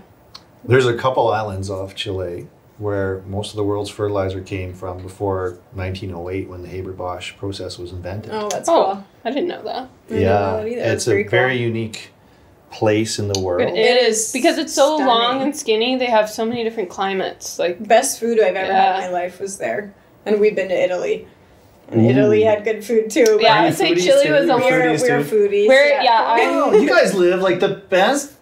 There's a couple islands off Chile where most of the world's fertilizer came from before 1908 when the Haber-Bosch process was invented. Oh, that's Oh. cool. I didn't know that. I didn't know yeah, that either. it's a very cool. very unique place in the world. It It is is because it's so long and skinny. They have so many different climates. Like Best food I've ever had in my life was there, and we've been to Italy, And Italy had good food too. but Yeah, I you would say foodies Chile too? was You're we're, foodies we're foodies. We're- yeah, I'm- Oh, you guys live like the best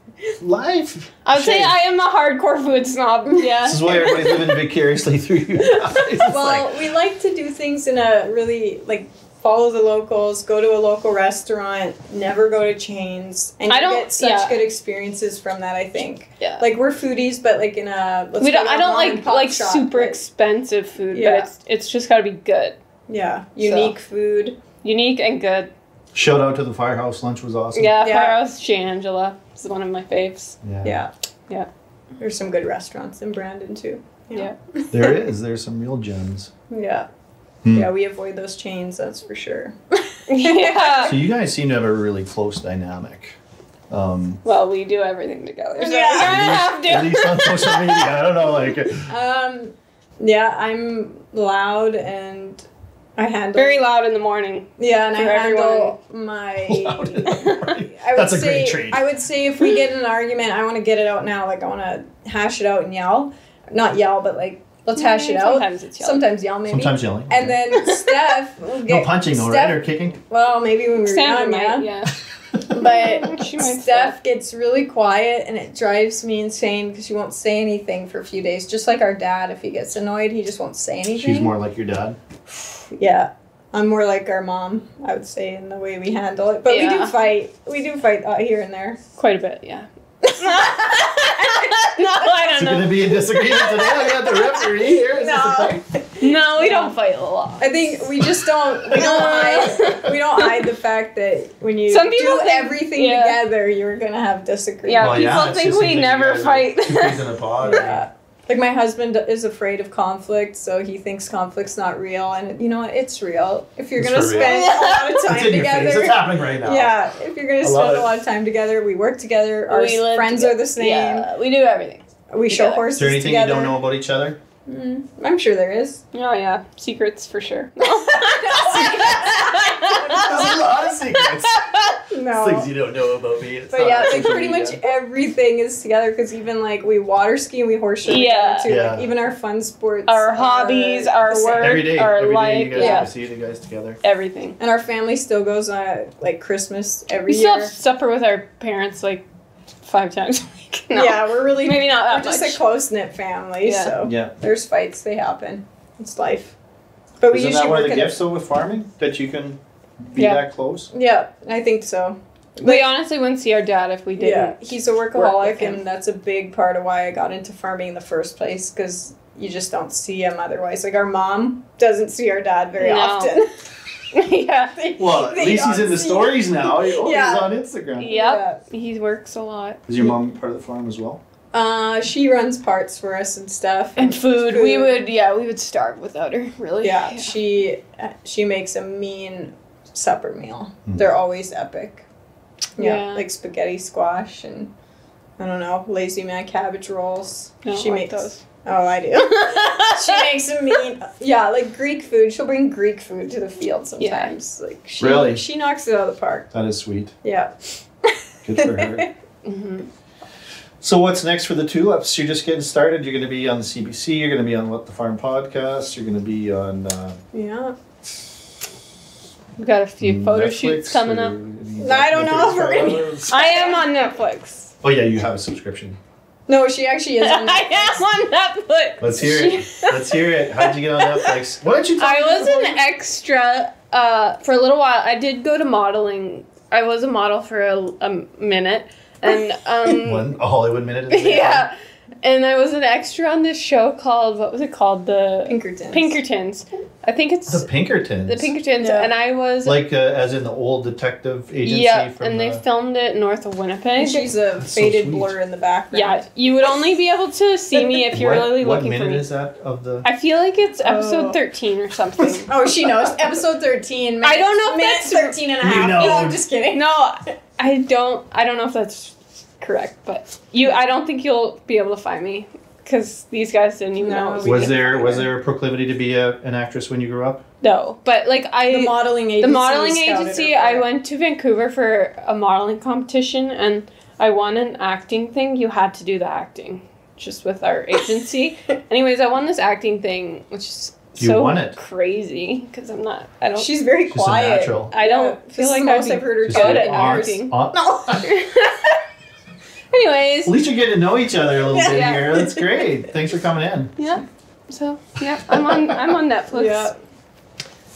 life. I would say I am a hardcore food snob. [LAUGHS] Yeah. This is why everybody's living vicariously through you [LAUGHS] well, like- we like to do things in a really like follow the locals, go to a local restaurant, never go to chains, and I you don't- get such yeah. good experiences from that. I think. Yeah. Like we're foodies, but like in a let's we don't. to a I don't like like shop, super but- expensive food, Yeah. but it's it's just got to be good, yeah, unique food. unique and good. Shout out to the firehouse. Lunch was awesome. Yeah, Yeah. Firehouse Shangela is one of my faves. Yeah. Yeah. There's some good restaurants in Brandon too. Yeah. There is. There's some real gems. Yeah. Hmm. Yeah, we avoid those chains, that's for sure. [LAUGHS] yeah. So you guys seem to have a really close dynamic. Um, Well, we do everything together. So Yeah. we kind of have at least on social media. I don't know, like [LAUGHS] Um, yeah, I'm loud and I handle Very loud in the morning. Yeah, and I for handle my. [LAUGHS] Loud in the morning. I would That's a say, great trait. I would say if we get in an argument, I want to get it out now. Like I want to hash it out and yell, not yell, but like let's hash it out. Sometimes it's yelling. Sometimes yell, maybe. sometimes yelling. And then Steph [LAUGHS] will no get punching though, Steph, right? Or kicking. Well, maybe when we were Sandra young, might, yeah. yeah. [LAUGHS] But [LAUGHS] She might Steph gets really quiet, and it drives me insane because she won't say anything for a few days. Just like our dad, if he gets annoyed, he just won't say anything. She's more like your dad. [SIGHS] Yeah. I'm more like our mom, I would say, in the way we handle it. But we do fight. We do fight uh, here and there. Quite a bit, yeah. [LAUGHS] no, I don't it going to be a disagreement today? I got the referee here. Is this a No. No, we don't fight a lot. I think we just don't we don't hide we don't hide the fact that when you Some people do think- everything yeah. together, you're gonna have disagreements. Yeah, Well, people it think we never you guys fight. Two peas in a pod. Yeah. Like my husband is afraid of conflict, so he thinks conflict's not real, and you know what? It's real. If you're It's gonna for real. spend a lot of [LAUGHS] It's time in your face. It's together, happening right now. yeah. If you're gonna I spend a lot of time together, we work together. Our We friends together. are the same. Yeah, we do everything. We show horses Is there anything together. you don't know about each other? Mm, I'm sure there is. Oh yeah, secrets for sure. [LAUGHS] [LAUGHS] There's a lot of secrets. [LAUGHS] No. Things you don't know about me. It's But yeah, like social pretty much everything is together because even like we water ski and we horse show Yeah. together too. Yeah. Like, even our fun sports, Our hobbies, our work. Every day, our every day life, you guys yeah. see the guys together. Everything. and our family still goes on like Christmas every We still year. have supper with our parents like five times a week. [LAUGHS] No. Yeah, we're really Maybe not that we're just a close knit family, Yeah. so Yeah. there's fights. They happen. It's life. But we Isn't usually that one of the gifts though with farming that you can be Yeah. that close? Yeah, I think so. We honestly wouldn't see our dad if we didn't. Yeah, he's a workaholic, with and that's a big part of why I got into farming in the first place because you just don't see him otherwise. Like our mom doesn't see our dad very No. often. [LAUGHS] yeah. Well, at least he's in the see- stories now. He- Oh, Yeah. he's on Instagram. Yep. He works a lot. Is your mom part of the farm as well? Uh, she runs parts for us and stuff. And food, we would yeah, we would starve without her, really. Yeah, she uh, she makes a mean supper meal. Mm. They're always epic. Yeah, Yeah. like spaghetti squash and I don't know, lazy man cabbage rolls. I don't she like makes. those. Oh, I do. [LAUGHS] she makes a mean. Yeah, like Greek food. She'll bring Greek food to the field sometimes. Yeah. Like she Really? she knocks it out of the park. That is sweet. Yeah. Good for her. [LAUGHS] hmm So what's next for the Tulepps? You're just getting started. You're going to be on the CBC. You're going to be on What the Farm podcast. You're going to be on uh, Yeah. We've got a few photo Netflix shoots coming up. any I don't know if we're gonna be- [LAUGHS] I am on Netflix. Oh yeah, you have a subscription. No, she actually is. On [LAUGHS] I am on Netflix. Let's hear it. [LAUGHS] Let's hear it. How'd you get on Netflix? Why don't you? Tell I was before an extra uh, for a little while. I did go to modeling. I was a model for a, a minute, and um, One a Hollywood minute. is there. yeah, and I was an extra on this show called what was it called the Pinkertons. Pinkertons. I think it's The Pinkertons. the Pinkertons, Yeah. and I was Like uh, as in the old detective agency. yeah, from and they filmed it north of Winnipeg. And she's a That's faded sweet. blur in the background. Yeah, you would only be able to see me if you're what, really what looking for me. What minute me. is that of the? I feel like it's episode Oh. 13 or something. [LAUGHS] Oh, she knows. Episode 13. I don't know if minute that's- 13 and a You know. No, I'm just kidding. no, I don't. I don't know if that's correct, but you. I don't think you'll be able to find me because these guys didn't even No, know. it was was there was there a proclivity to be a, an actress when you grew up? No, but like I. The modeling agency. the modeling agency, I went to Vancouver for a modeling competition and I won an acting thing. You had to do the acting just with our [LAUGHS] agency. Anyways, I won this acting thing, which is You so won it. crazy because I'm not. I don't. She's very quiet. She's a quiet. natural. I don't Yeah, feel this like I'd most be I've heard her Just talk good at hours. acting. No. [LAUGHS] [LAUGHS] Anyways, At least you're getting to know each other a little bit Yeah. here. That's great. Thanks for coming in. yeah. So yeah, I'm on. I'm on Netflix. Yeah.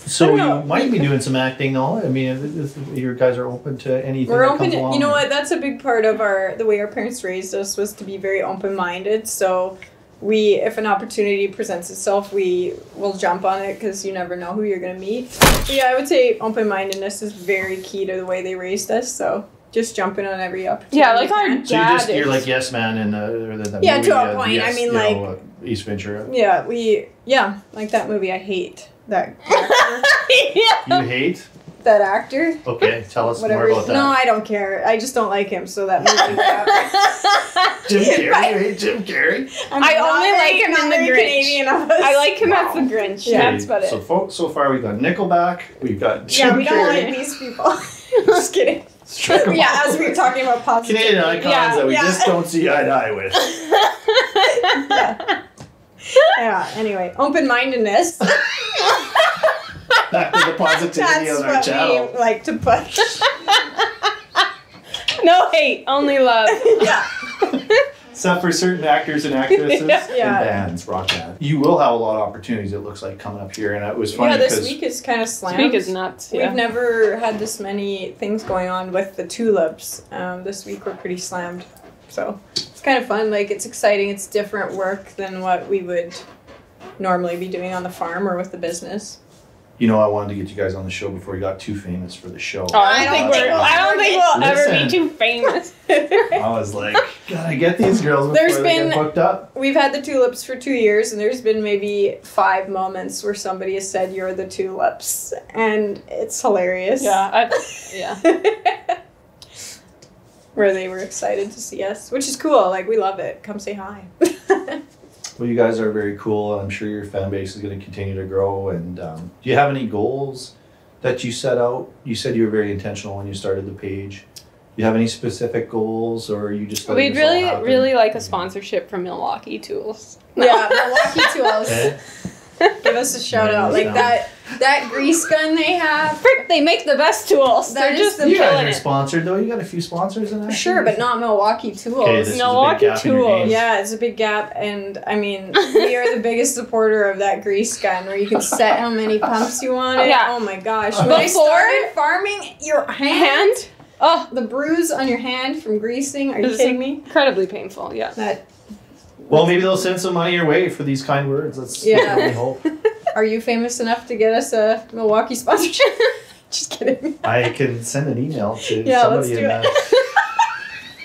So you might be doing some acting, though. I mean, if, if you guys are open to anything. We're that open. Comes along. You know what? That's a big part of our the way our parents raised us was to be very open minded. So we, if an opportunity presents itself, we will jump on it because you never know who you're gonna meet. But yeah, I would say open mindedness is very key to the way they raised us. So just jumping on every opportunity. Yeah, like you our can. So you just Dad you're like yes man in the, the, the Yeah, movie, to a uh, point. I mean, like- know, uh, Ace Ventura. Yeah, we. Yeah, like that movie. I hate that [LAUGHS] yeah. You hate? that actor. Okay, tell us Whatever. more about that. No, I don't care. I just don't like him. So that movie. yeah. [LAUGHS] Jim [LAUGHS] Carrey. You hate Jim Carrey? I'm I only like him in The Grinch. Canadian. I like him as the Grinch. Yeah. That's about So it. fo- so far we've got Nickelback. We've got Jim Yeah, we don't like these people. just kidding. Strike 'em yeah, as we were talking about positivity. Canadian icons Yeah, that we yeah. just don't see eye to eye with. [LAUGHS] yeah. yeah. Anyway, open mindedness. Back [LAUGHS] to the positivity That's on our what channel. we like to push. [LAUGHS] no hate, only love. yeah. Except for certain actors and actresses [LAUGHS] Yeah. and bands, rock bands. You will have a lot of opportunities, it looks like, coming up here. And it was funny Yeah, this week is kind of slammed. Speak is nuts. Yeah. We've never had this many things going on with the Tulepps. Um, this week we're pretty slammed. So it's kind of fun. Like, it's exciting. It's different work than what we would normally be doing on the farm or with the business. You know I wanted to get you guys on the show before we got too famous for the show. Oh, I I don't think we're. think we'll I don't ever think we'll ever be too famous. [LAUGHS] I was like, gotta get these girls before There's they been- get booked up. We've had the Tulepps for two years, and there's been maybe five moments where somebody has said, You're the Tulepps. And it's hilarious. yeah. I, [LAUGHS] yeah. where they were excited to see us, which is cool. Like, we love it. Come say hi. [LAUGHS] Well, you guys are very cool. And I'm sure your fan base is going to continue to grow. And um, do you have any goals that you set out? You said you were very intentional when you started the page. Do you have any specific goals, or are you just letting We'd this really, happen? really like a sponsorship from Milwaukee Tools. yeah, Milwaukee Tools. Okay. [LAUGHS] Give us a shout Yeah, out. Like yeah. that that grease gun they have. Frick, they make the best tools. That They're is just the- You guys killing are it. sponsored though. You got a few sponsors in that. Sure, but not Milwaukee Tools. Okay, this is a big Milwaukee gap in your Tools. yeah, it's a big gap, and I mean, we are the biggest supporter of that grease gun, where you can set how many pumps you want. It. Yeah. Oh my gosh! When I Before- started farming, your hand, Hand. Oh, the bruise on your hand from greasing. Are you This kidding me? incredibly painful. Yeah. That Well, maybe they'll send some money your way for these kind words. Let's Yeah. yeah. really hope. [LAUGHS] are you famous enough to get us a Milwaukee sponsorship? [LAUGHS] Just kidding. I can send an email to Yeah, let's somebody do in it. that.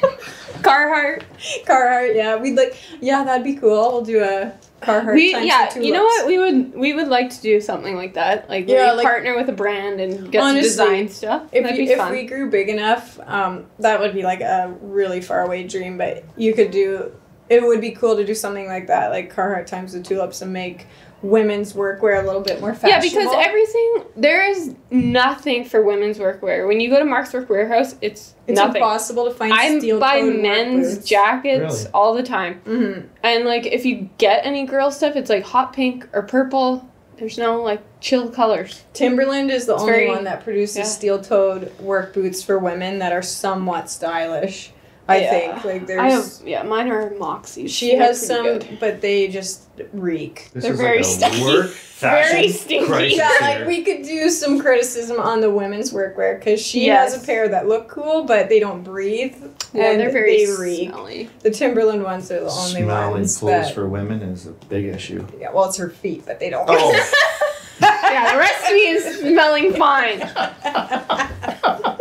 [LAUGHS] Carhartt. Carhartt, yeah, we'd like, yeah, that'd be cool. We'll do a Carhartt. We times yeah. the You know what? We would we would like to do something like that. Like Yeah, yeah, like- partner with a brand and get Honestly, to design stuff. If, That'd you, be if fun. we grew big enough, um, that would be like a really far away dream. But you could do. It would be cool to do something like that, like Carhartt times the Tulepps, and make women's workwear a little bit more fashionable. yeah, because everything there is nothing for women's workwear. When you go to Mark's Work Wearhouse, it's, it's nothing. impossible to find I steel buy men's jackets Really? all the time, hmm and like if you get any girl stuff, it's like hot pink or purple. There's no like chill colors. Timberland is the It's only very- one that produces yeah. steel-toed work boots for women that are somewhat stylish. I Yeah. think like there's. I have yeah, mine are Moxie. She has some, but they just reek. This They're very like stinky. [LAUGHS] Very stinky. Yeah, like we could do some criticism on the women's workwear because she Yes. has a pair that look cool, but they don't breathe. Yeah, and they're very they reek. smelly. The Timberland ones are the only Smelling ones clothes that. for women is a big issue. yeah, well, it's her feet, but they don't. Oh. [LAUGHS] yeah, the rest of me is smelling fine. [LAUGHS]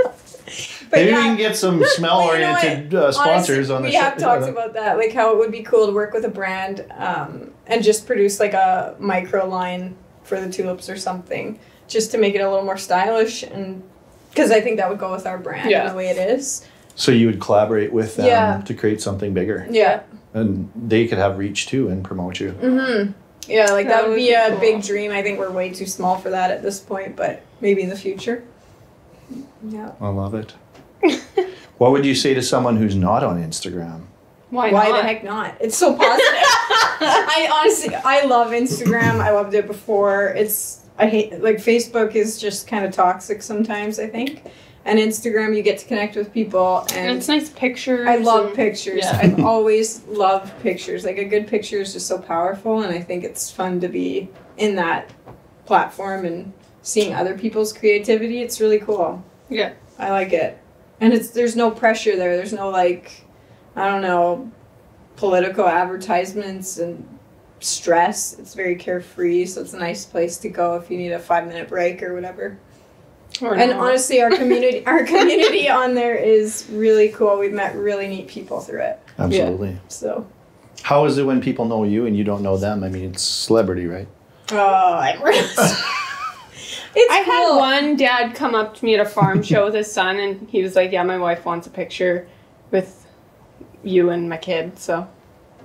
but Maybe yeah, we can get some [LAUGHS] smell-oriented uh, sponsors honestly, on the we show. have [LAUGHS] talked about that, like how it would be cool to work with a brand um, and just produce like a micro line for the Tulepps or something, just to make it a little more stylish and. Because I think that would go with our brand Yeah. and the way it is. So you would collaborate with them Yeah. to create something bigger, Yeah. and they could have reach too and promote you. Mm-hmm. Yeah, like that, That would would be be a cool. big dream. I think we're way too small for that at this point, but maybe in the future. Yeah. I love it. [LAUGHS] what would you say to someone who's not on Instagram? Why, Why not? the heck not? It's so positive. [LAUGHS] I honestly, I love Instagram. I loved it before. It's I hate like Facebook is just kind of toxic sometimes. I think, and Instagram you get to connect with people And and. it's nice pictures. I love and- pictures. yeah. I've [LAUGHS] always loved pictures. Like a good picture is just so powerful, and I think it's fun to be in that platform and seeing other people's creativity. It's really cool. Yeah. I like it. And it's there's no pressure there. There's no like I don't know political advertisements and stress. It's very carefree, so it's a nice place to go if you need a 5-minute break or whatever. Or And not. honestly, our community [LAUGHS] our community on there is really cool. We've met really neat people through it. Absolutely. So, How is it when people know you and you don't know them? I mean, it's celebrity, right? oh, [LAUGHS] it's I had one dad come up to me at a farm [LAUGHS] show with his son, and he was like, "Yeah, my wife wants a picture with you and my kid." So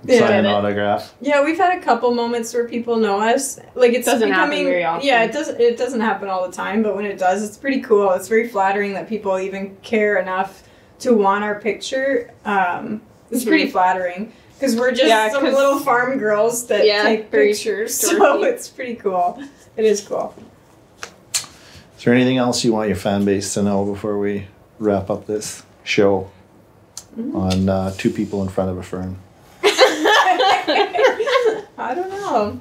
Yeah. Sign an autograph. Yeah, we've had a couple moments where people know us. Like it's Doesn't happen very often. Yeah, it doesn't it doesn't happen all the time, but when it does, it's pretty cool. It's very flattering that people even care enough to want our picture. Um, it's pretty flattering because we're just Mm-hmm. Yeah, some 'cause- little farm girls that Yeah, take very pictures. [LAUGHS] So it's pretty cool. It is cool. Is there anything else you want your fan base to know before we wrap up this show Mm-hmm. on uh, two people in front of a fern? [LAUGHS] I don't know.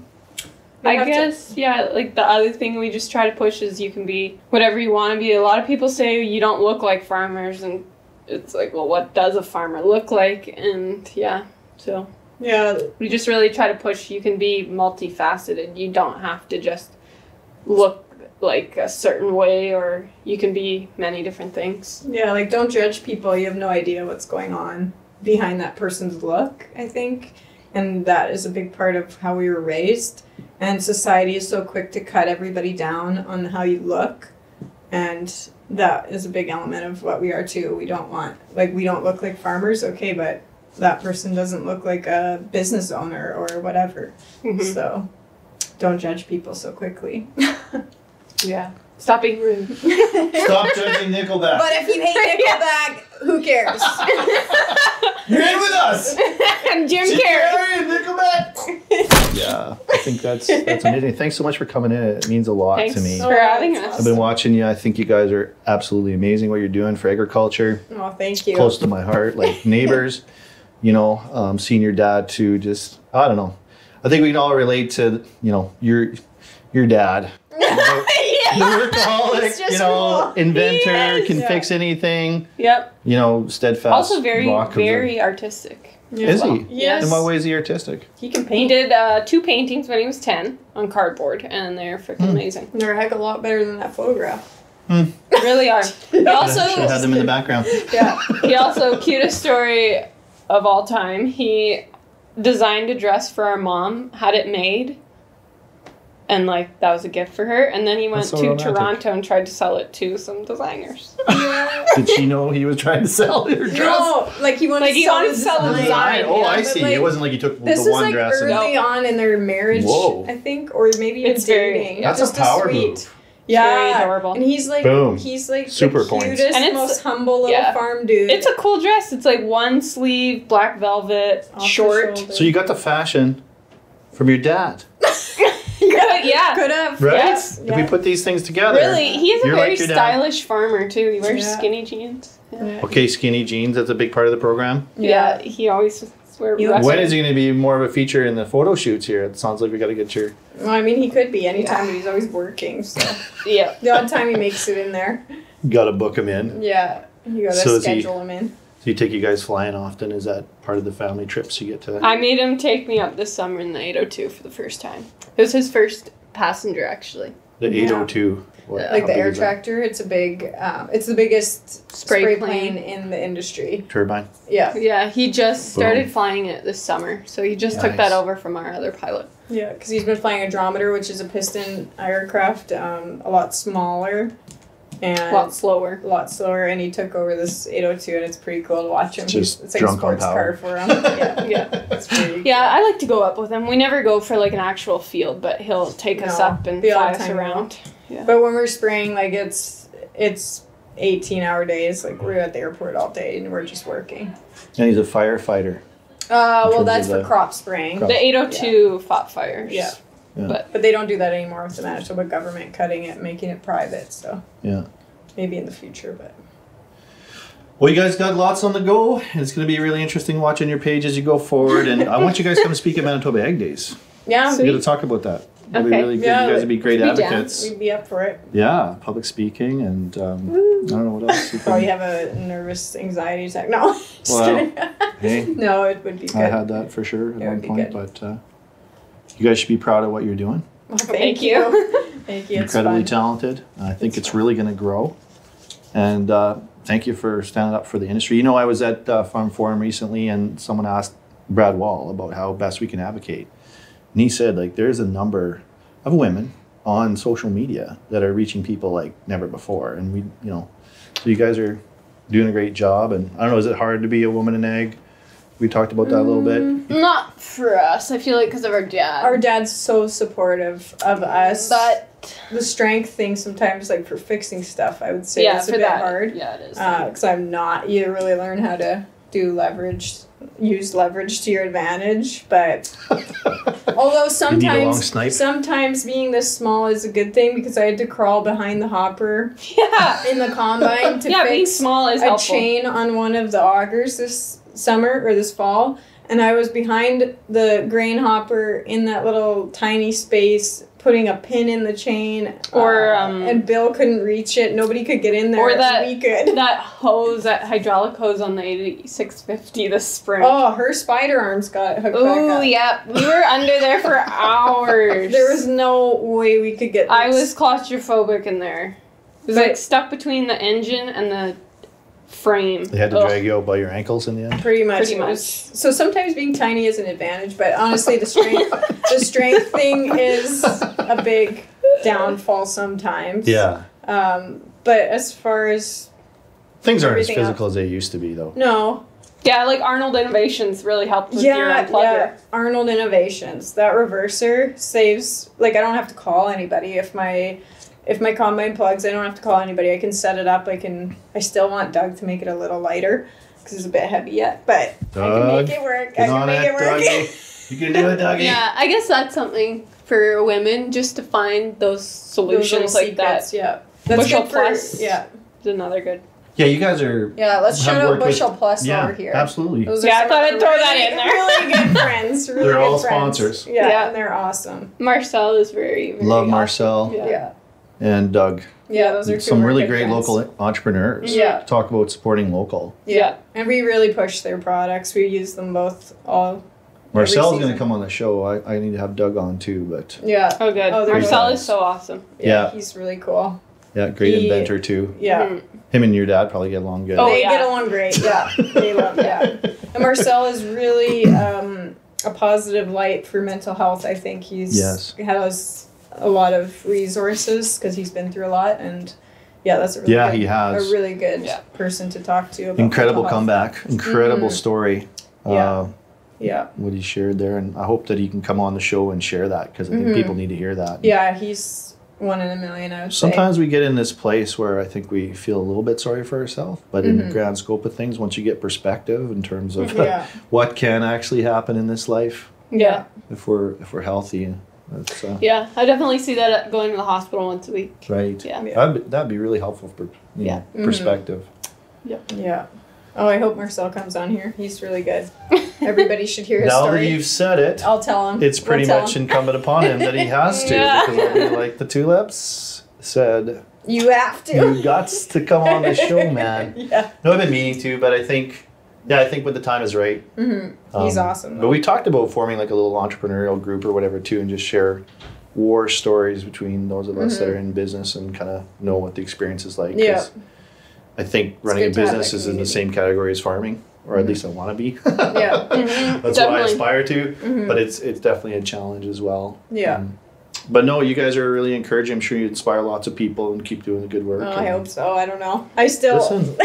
We I have to- guess yeah. Like the other thing we just try to push is you can be whatever you want to be. A lot of people say you don't look like farmers, and it's like, well, what does a farmer look like? And yeah, so yeah, we just really try to push. You can be multifaceted. You don't have to just look like a certain way, or you can be many different things. Yeah, like don't judge people. You have no idea what's going on behind that person's look, I think. And that is a big part of how we were raised. And society is so quick to cut everybody down on how you look. And that is a big element of what we are too. We don't want, like, we don't look like farmers, okay, but that person doesn't look like a business owner or whatever. Mhm. So don't judge people so quickly. [LAUGHS] Yeah. Stop being rude. [LAUGHS] Stop judging Nickelback. But if you hate [LAUGHS] Nickelback, who cares? [LAUGHS] You're in with us. and Jim Jim Carrey. Carrey and Nickelback. yeah, I think that's that's amazing. Thanks so much for coming in. It means a lot Thanks to me. Thanks for having us. I've been watching you. I think you guys are absolutely amazing. What you're doing for agriculture, Oh, thank you. close to my heart. Like neighbors, you know, um, seeing your dad too. Just I don't know. I think we can all relate to you know your your dad. The workaholic, you know, cool. inventor, He can Yeah. fix anything. Yep. You know, steadfast. Also very, rock the- very artistic. Is he? Yes. In what way is he artistic? He can He did uh, two paintings when he was 10 on cardboard, and they're freaking Hmm. amazing. They're a heck of a lot better than that photograph. Really are. [LAUGHS] He also, Should have had them in the background. [LAUGHS] Yeah. he also, cutest story of all time, he designed a dress for our mom, had it made, and like that was a gift for her. And then he went so to romantic. Toronto and tried to sell it to some designers. [LAUGHS] Did she know he was trying to sell her dress? No, like he wanted Like, to he sell wanted to sell the design. design. Oh, yeah, I see. like, it wasn't like he took This the is one like dress and early on in their marriage, Whoa. I think, or maybe even It's very- dating. yeah. That's a Just power sweet. move. Yeah, very adorable. And he's like, Boom. he's like Super the points. cutest, And it's- most humble little yeah. farm dude. It's a cool dress. It's like one sleeve, black velvet, short. So you got the fashion from your dad, [LAUGHS] But [LAUGHS] yeah. Could have. right? Yes. If we put these things together. Really, he is a very like your dad. stylish farmer too. He wears Yeah. skinny jeans. Yeah. Yeah. Okay, skinny jeans. That's a big part of the program. Yeah, he always just wears. When is he going to be more of a feature in the photo shoots here? It sounds like we got to get your. Well, I mean, he could be anytime, but he's always working. So [LAUGHS] Yeah. the odd time he makes it in there, Got to book him in. yeah, you gotta So is he- schedule him in. So you take you guys flying often? Is that part of the family trips you get to? I made him take me up this summer in the 802 for the first time. It was his first passenger actually. The 802. What, Like the air is that? tractor, it's a big, um, it's the biggest Spray spray, plane. plane. in the industry. Turbine. Yeah, Yeah, he just Boom. started flying it this summer, so he just took that over from our other pilot. yeah, because he's been flying a Dromader, which is a piston aircraft, um, a lot smaller and A lot slower. a lot slower. And he took over this 802, and it's pretty cool to watch him. Just it's like drunk a on sports power. car for him. [LAUGHS] yeah, Yeah. it's pretty. Yeah, I like to go up with him. We never go for like an actual field, but he'll take us up and the fly us time around. But when we're spraying, like it's it's 18 hour days. Like we're at the airport all day and we're just working. And he's a firefighter. Uh, well, that's for crop spraying. Crop- The 802 fought fires. Yeah. Yeah. But But they don't do that anymore with the Manitoba government cutting it, making it private. So Yeah. maybe in the future, but Well, you guys got lots on the go. and It's going to be really interesting watching your page as you go forward. And I want you guys to come speak at Manitoba Ag Days. yeah, We're going to talk about that. It'll be Okay. really good. Yeah, you guys would be great we'd be down. advocates. We'd be up for it. Yeah, public speaking and um, I don't know what else. You [LAUGHS] Probably can, have a nervous anxiety attack. No, just Well, kidding. hey, [LAUGHS] no, it would be good. I had that for sure at It one point, but uh, you guys should be proud of what you're doing. Well, Thank you. [LAUGHS] thank you. It's Incredibly fun. talented. I think It's it's, really going to grow. And uh, thank you for standing up for the industry. You know, I was at uh, Farm Forum recently, and someone asked Brad Wall about how best we can advocate, and he said like there's a number of women on social media that are reaching people like never before, and we, you know, so you guys are doing a great job. And I don't know, is it hard to be a woman in ag? We talked about that a little bit. Mm, not for us. I feel like because of our dad. Our dad's so supportive of us. but the strength thing sometimes, like for fixing stuff, I would say yeah, is a bit that hard. Yeah, it is. Uh, because I'm not. You really learn how to do leverage, use leverage to your advantage. But [LAUGHS] although You need a long sometimes, snipe. sometimes being this small is a good thing because I had to crawl behind the hopper [LAUGHS] yeah. in the combine to Yeah, being fix small is a helpful. chain on one of the augers this summer or this fall. And I was behind the grain hopper in that little tiny space, putting a pin in the chain. Or, uh, um, and Bill couldn't reach it. Nobody could get in there. Or that- we could. [LAUGHS] That hose, that hydraulic hose on the 8650, this spring. Oh, her spider arms got hooked up. yeah. We were under there for [LAUGHS] hours. There was no way we could get. I this. was claustrophobic in there. It was But- like stuck between the engine and the frame. They had to Ugh. drag you out by your ankles in the end. Pretty much. Pretty it was- so sometimes being tiny is an advantage, but honestly, the strength, the strength thing is a big downfall sometimes. Yeah. Um, but as far as Things aren't as Everything physical as they used to be, though. no, Yeah, like Arnold Innovations really helped with your yeah, unplugger. yeah, Arnold Innovations. That reverser saves. Like I don't have to call anybody if my if my combine plugs. I don't have to call anybody. I can set it up. I can. I still want Doug to make it a little lighter because it's a bit heavy yet, but I can make it work. I can make it, it work. Dougie. You can do it, [LAUGHS] Dougie. Yeah, I guess that's something for women just to find those Those solutions little like that. Yeah. That's Bushel good for, Plus. Yeah. Is another good. Yeah, you guys are. Yeah, let's have shout out worked with- Bushel Plus yeah, over here. absolutely. Those Yeah, I thought I'd throw our that really- in there. Really good [LAUGHS] friends. Really They're good all friends. Yeah. sponsors. Yeah, and they're awesome. Marcel is very, very Love awesome. Marcel Yeah. Yeah. And Doug. Yeah, those are two Some really great friends. local entrepreneurs. Yeah. Talk about supporting local. Yeah. And we really push their products. We use them both all. Marcel's going to come on the show. I, I need to have Doug on too, but Yeah. Oh, good. Oh, Marcel good. is so awesome. Yeah. He's really cool. yeah, great He- inventor too. Yeah. Mhm. Him and your dad probably get along good. Oh, they yeah. get along great. [LAUGHS] Yeah. they love yeah. And Marcel is really um, a positive light for mental health. I think he's Yes. has a lot of resources because he's been through a lot, and yeah, that's a really Yeah, good, he has. a really good Yeah. person to talk to. About Incredible comeback. Incredible Mhm. story. Yeah. Uh, Yeah, what he shared there, and I hope that he can come on the show and share that because I think Mhm. people need to hear that. yeah, he's one in a million. I would Sometimes we get in this place where I think we feel a little bit sorry for ourselves, but in Mhm. the grand scope of things, once you get perspective in terms of. Yeah, [LAUGHS] what can actually happen in this life Yeah. if we're if we're healthy, that's uh, Yeah, I definitely see that going to the hospital once a week. right. Yeah. Yeah. That'd, be, that'd be really helpful for you Yeah. know, Mhm. perspective. yeah. Oh, I hope Marcel comes on here. He's really good. [LAUGHS] Everybody should hear his Now that story. you've said it, I'll tell him. it's We'll pretty much him. incumbent upon him that he [LAUGHS] has to Yeah. because I'll be like the Tulepps said, You have to. you got to come on the show, [LAUGHS] man. yeah. No, I've been meaning to, but I think, yeah, I think when the time is right. hmm He's Um, awesome. But we talked about forming like a little entrepreneurial group or whatever too, and just share war stories between those of us that Mhm. are in business and kind of know what the experience is like. Yeah. I think running a good to have business that is in the same category as farming, or at Mhm. least I want to be. Yeah. [LAUGHS] Mhm, That's what I aspire to, Mhm. but it's it's definitely a challenge as well. Yeah. Um, but no, you guys are really encouraging. I'm sure you inspire lots of people and keep doing the good work. Oh, I hope so. I don't know. I still [LAUGHS]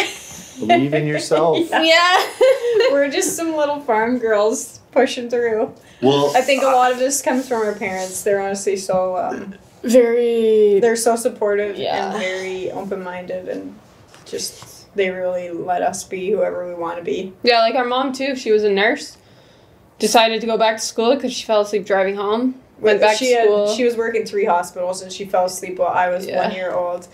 believe in yourself. [LAUGHS] Yeah. Yeah. [LAUGHS] We're just some little farm girls pushing through. Well, I think a lot of this comes from our parents. They're honestly so um, very. they're so supportive Yeah. and very open minded and just they really let us be whoever we want to be. Yeah, like our mom too. She was a nurse, decided to go back to school because she fell asleep driving home. Went back she to school. Had, she was working three hospitals and she fell asleep while I was Yeah. one year old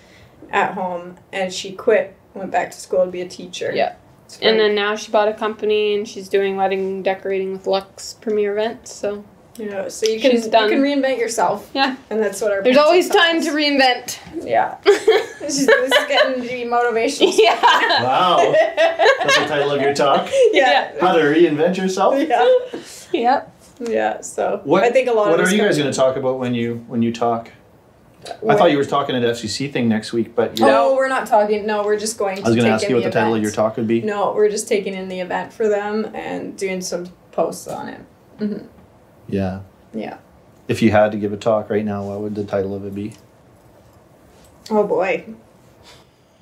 at home and she quit, went back to school to be a teacher. Yeah. And then now she bought a company and she's doing wedding decorating with Lux Premier events. So you know, so you can she's you can reinvent yourself. Yeah. And that's what our there's always time us. to reinvent. Yeah. [LAUGHS] This is, this is getting to be motivational. [LAUGHS] yeah. Wow. That's the title of your talk. [LAUGHS] yeah. How to reinvent yourself. Yeah. Yep. Yeah. So What, I think a lot what of What are you guys going to talk about when you when you talk? I thought you were talking at the FCC thing next week, but you're, oh, No, we're not talking. No, we're just going to I was going to ask you what the title of your talk would be. No, we're just taking in the event for them and doing some posts on it. Mm-hmm. Yeah. Yeah. If you had to give a talk right now, what would the title of it be? Oh boy.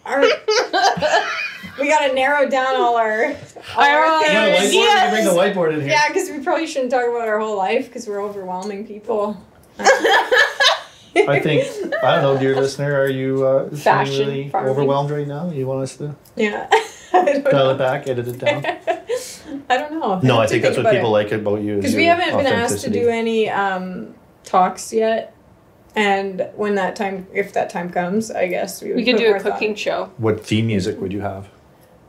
Our, [LAUGHS] we gotta narrow down all our. All Our our things. things. whiteboard. We bring the whiteboard in here. Yeah, because we probably shouldn't talk about our whole life because we're overwhelming people. [LAUGHS] I think I don't know, dear [LAUGHS] listener, are you uh, feeling Fashion, really farming. overwhelmed right now? You want us to Yeah. [LAUGHS] I dial know. it back, edit it down? [LAUGHS] I don't know. No, I have to think that's what people it. like about you. Because we haven't been asked to do any um, talks yet. And when that time, if that time comes, I guess we would We could do a more thought. cooking show. What theme music would you have?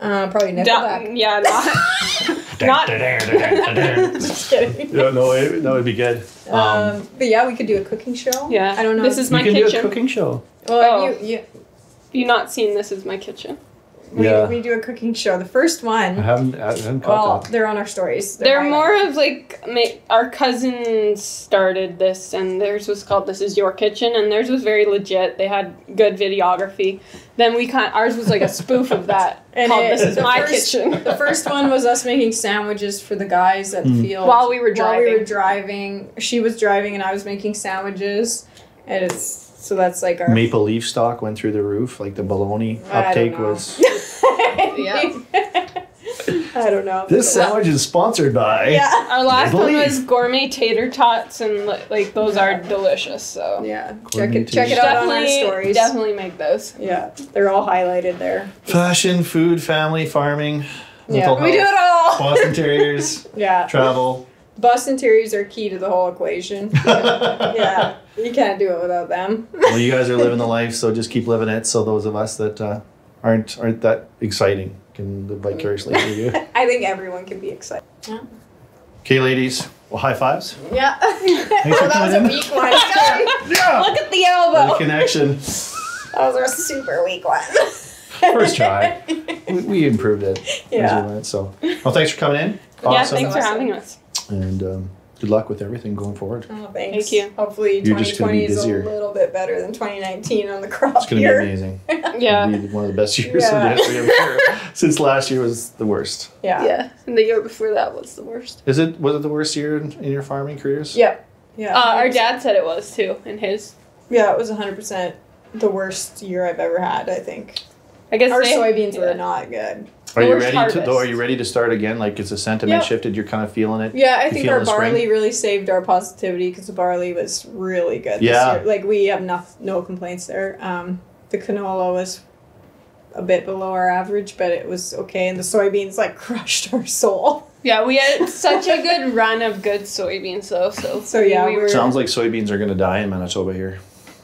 Uh, probably Da- Nickelback. yeah, not. Not- yeah, [LAUGHS] Just kidding. [LAUGHS] Yeah, no, it, that would be good. Um, Um, but yeah, we could do a cooking show. Yeah. I don't know. This is we my can do a kitchen. cooking show. well, Oh. you, you, you not seen this is my kitchen. We, Yeah. we do a cooking show. The first I one. haven't, I haven't Well, that. they're on our stories. They're highlighted. more of like ma- our cousins started this, and theirs was called "This Is Your Kitchen," and theirs was very legit. They had good videography. Then we kind ours was like a spoof of [LAUGHS] that And called it- "This Is My first- Kitchen." [LAUGHS] The first one was us making sandwiches for the guys at the Mm. field While we were driving. While we were driving. driving, she was driving and I was making sandwiches, and it's so that's like our Maple leaf stock went through the roof, like the bologna I uptake know. was. [LAUGHS] Yeah. [LAUGHS] I don't know. This sandwich is sponsored by. Yeah. Our last Maple one leaf. was gourmet tater tots, and like those are delicious. So Yeah. Check it. Coordinated. Check it out on our definitely, stories. definitely make those. Yeah, they're all highlighted there. Fashion, food, family, farming, Yeah. mental We do it all. Boston Terriers, [LAUGHS] Yeah. travel. Boston Terriers are key to the whole equation. [LAUGHS] yeah. You can't do it without them. Well, you guys are living the [LAUGHS] life, so just keep living it. So those of us that uh, aren't aren't that exciting can live vicariously through you. [LAUGHS] I think everyone can be excited. Yeah. Okay, ladies. Well, high fives. Yeah. for well, that was a weak one. Yeah. Look at the elbow. The connection. That was a super weak one. First try. We, we improved it as Yeah. we went. So, well, thanks for coming in. Yeah, Awesome. thanks for having us. And um, good luck with everything going forward. Oh, thanks. Thank you. Hopefully, You're just be 2020 is a little bit better than 2019 on the crop It's going to be year. amazing. [LAUGHS] Yeah. It'll be one of the best years Yeah. of history, I'm sure. Since last year was the worst. Yeah. Yeah. And the year before that was the worst. Is it? Was it the worst year in, in your farming careers? Yep. Yeah. Uh, our dad said it was too, in his. Yeah, it was 100% the worst year I've ever had, I think. I guess Our they- soybeans yeah. were not good. Are you Worst ready to? Though, are you ready to start again? Like, it's a sentiment Yep. shifted? You're kind of feeling it. Yeah, I You think our the spring? barley really saved our positivity because the barley was really good Yeah. this year. Like, we have no, no complaints there. Um, the canola was a bit below our average, but it was okay. And the soybeans, like, [LAUGHS] crushed our soul. Yeah, we had such a good run of good soybeans though. So So, yeah, we we're- were. Sounds like soybeans are going to die in Manitoba here.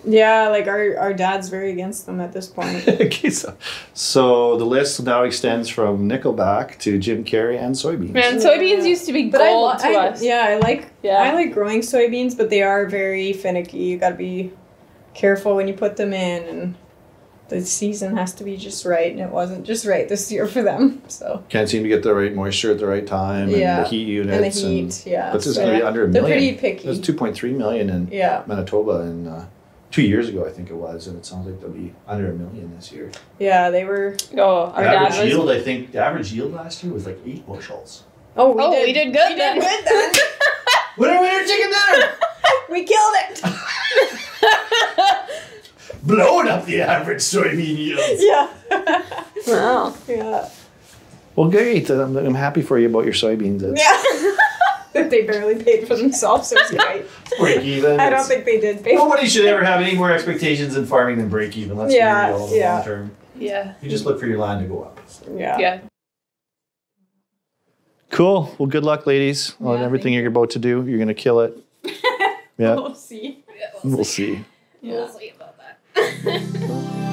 Yeah, like, our, our dad's very against them at this point. [LAUGHS] okay, so, so the list now extends from Nickelback to Jim Carrey and soybeans. Man, Yeah. soybeans used to be But I, gold li- to I us. yeah, I like Yeah. I like growing soybeans, but they are very finicky. You got to be careful when you put them in, and the season has to be just right. And it wasn't just right this year for them. So Can't seem to get the right moisture at the right time, and Yeah. the heat units, and the units. heat, yeah. But this is going to be under a million. they're pretty picky. There's 2.3 million in yeah, Manitoba, and uh, two years ago I think it was, and it sounds like they'll be under a million this year. yeah, they were. Oh, our the dad average was. yield, I think, the average yield last year was like eight bushels. Oh, we Oh, did. we did good We then. did good then. [LAUGHS] Winner, winner, chicken dinner! [LAUGHS] we killed it. [LAUGHS] Blowing up the average soybean yields. yeah. Wow. yeah. Well, great. I'm, I'm happy for you about your soybeans. It's Yeah. That they barely paid for themselves. So it's [LAUGHS] great. break even. I don't think they did pay. for Nobody should ever have any more expectations in farming than break even. Let's Yeah, be real in the yeah. long term. Yeah. You just look for your land to go up. Yeah. Yeah. Cool. Well, good luck, ladies, on Yeah, everything thank you're about to do. You're gonna kill it. [LAUGHS] Yeah, We'll see. we'll see. We'll see about that. [LAUGHS]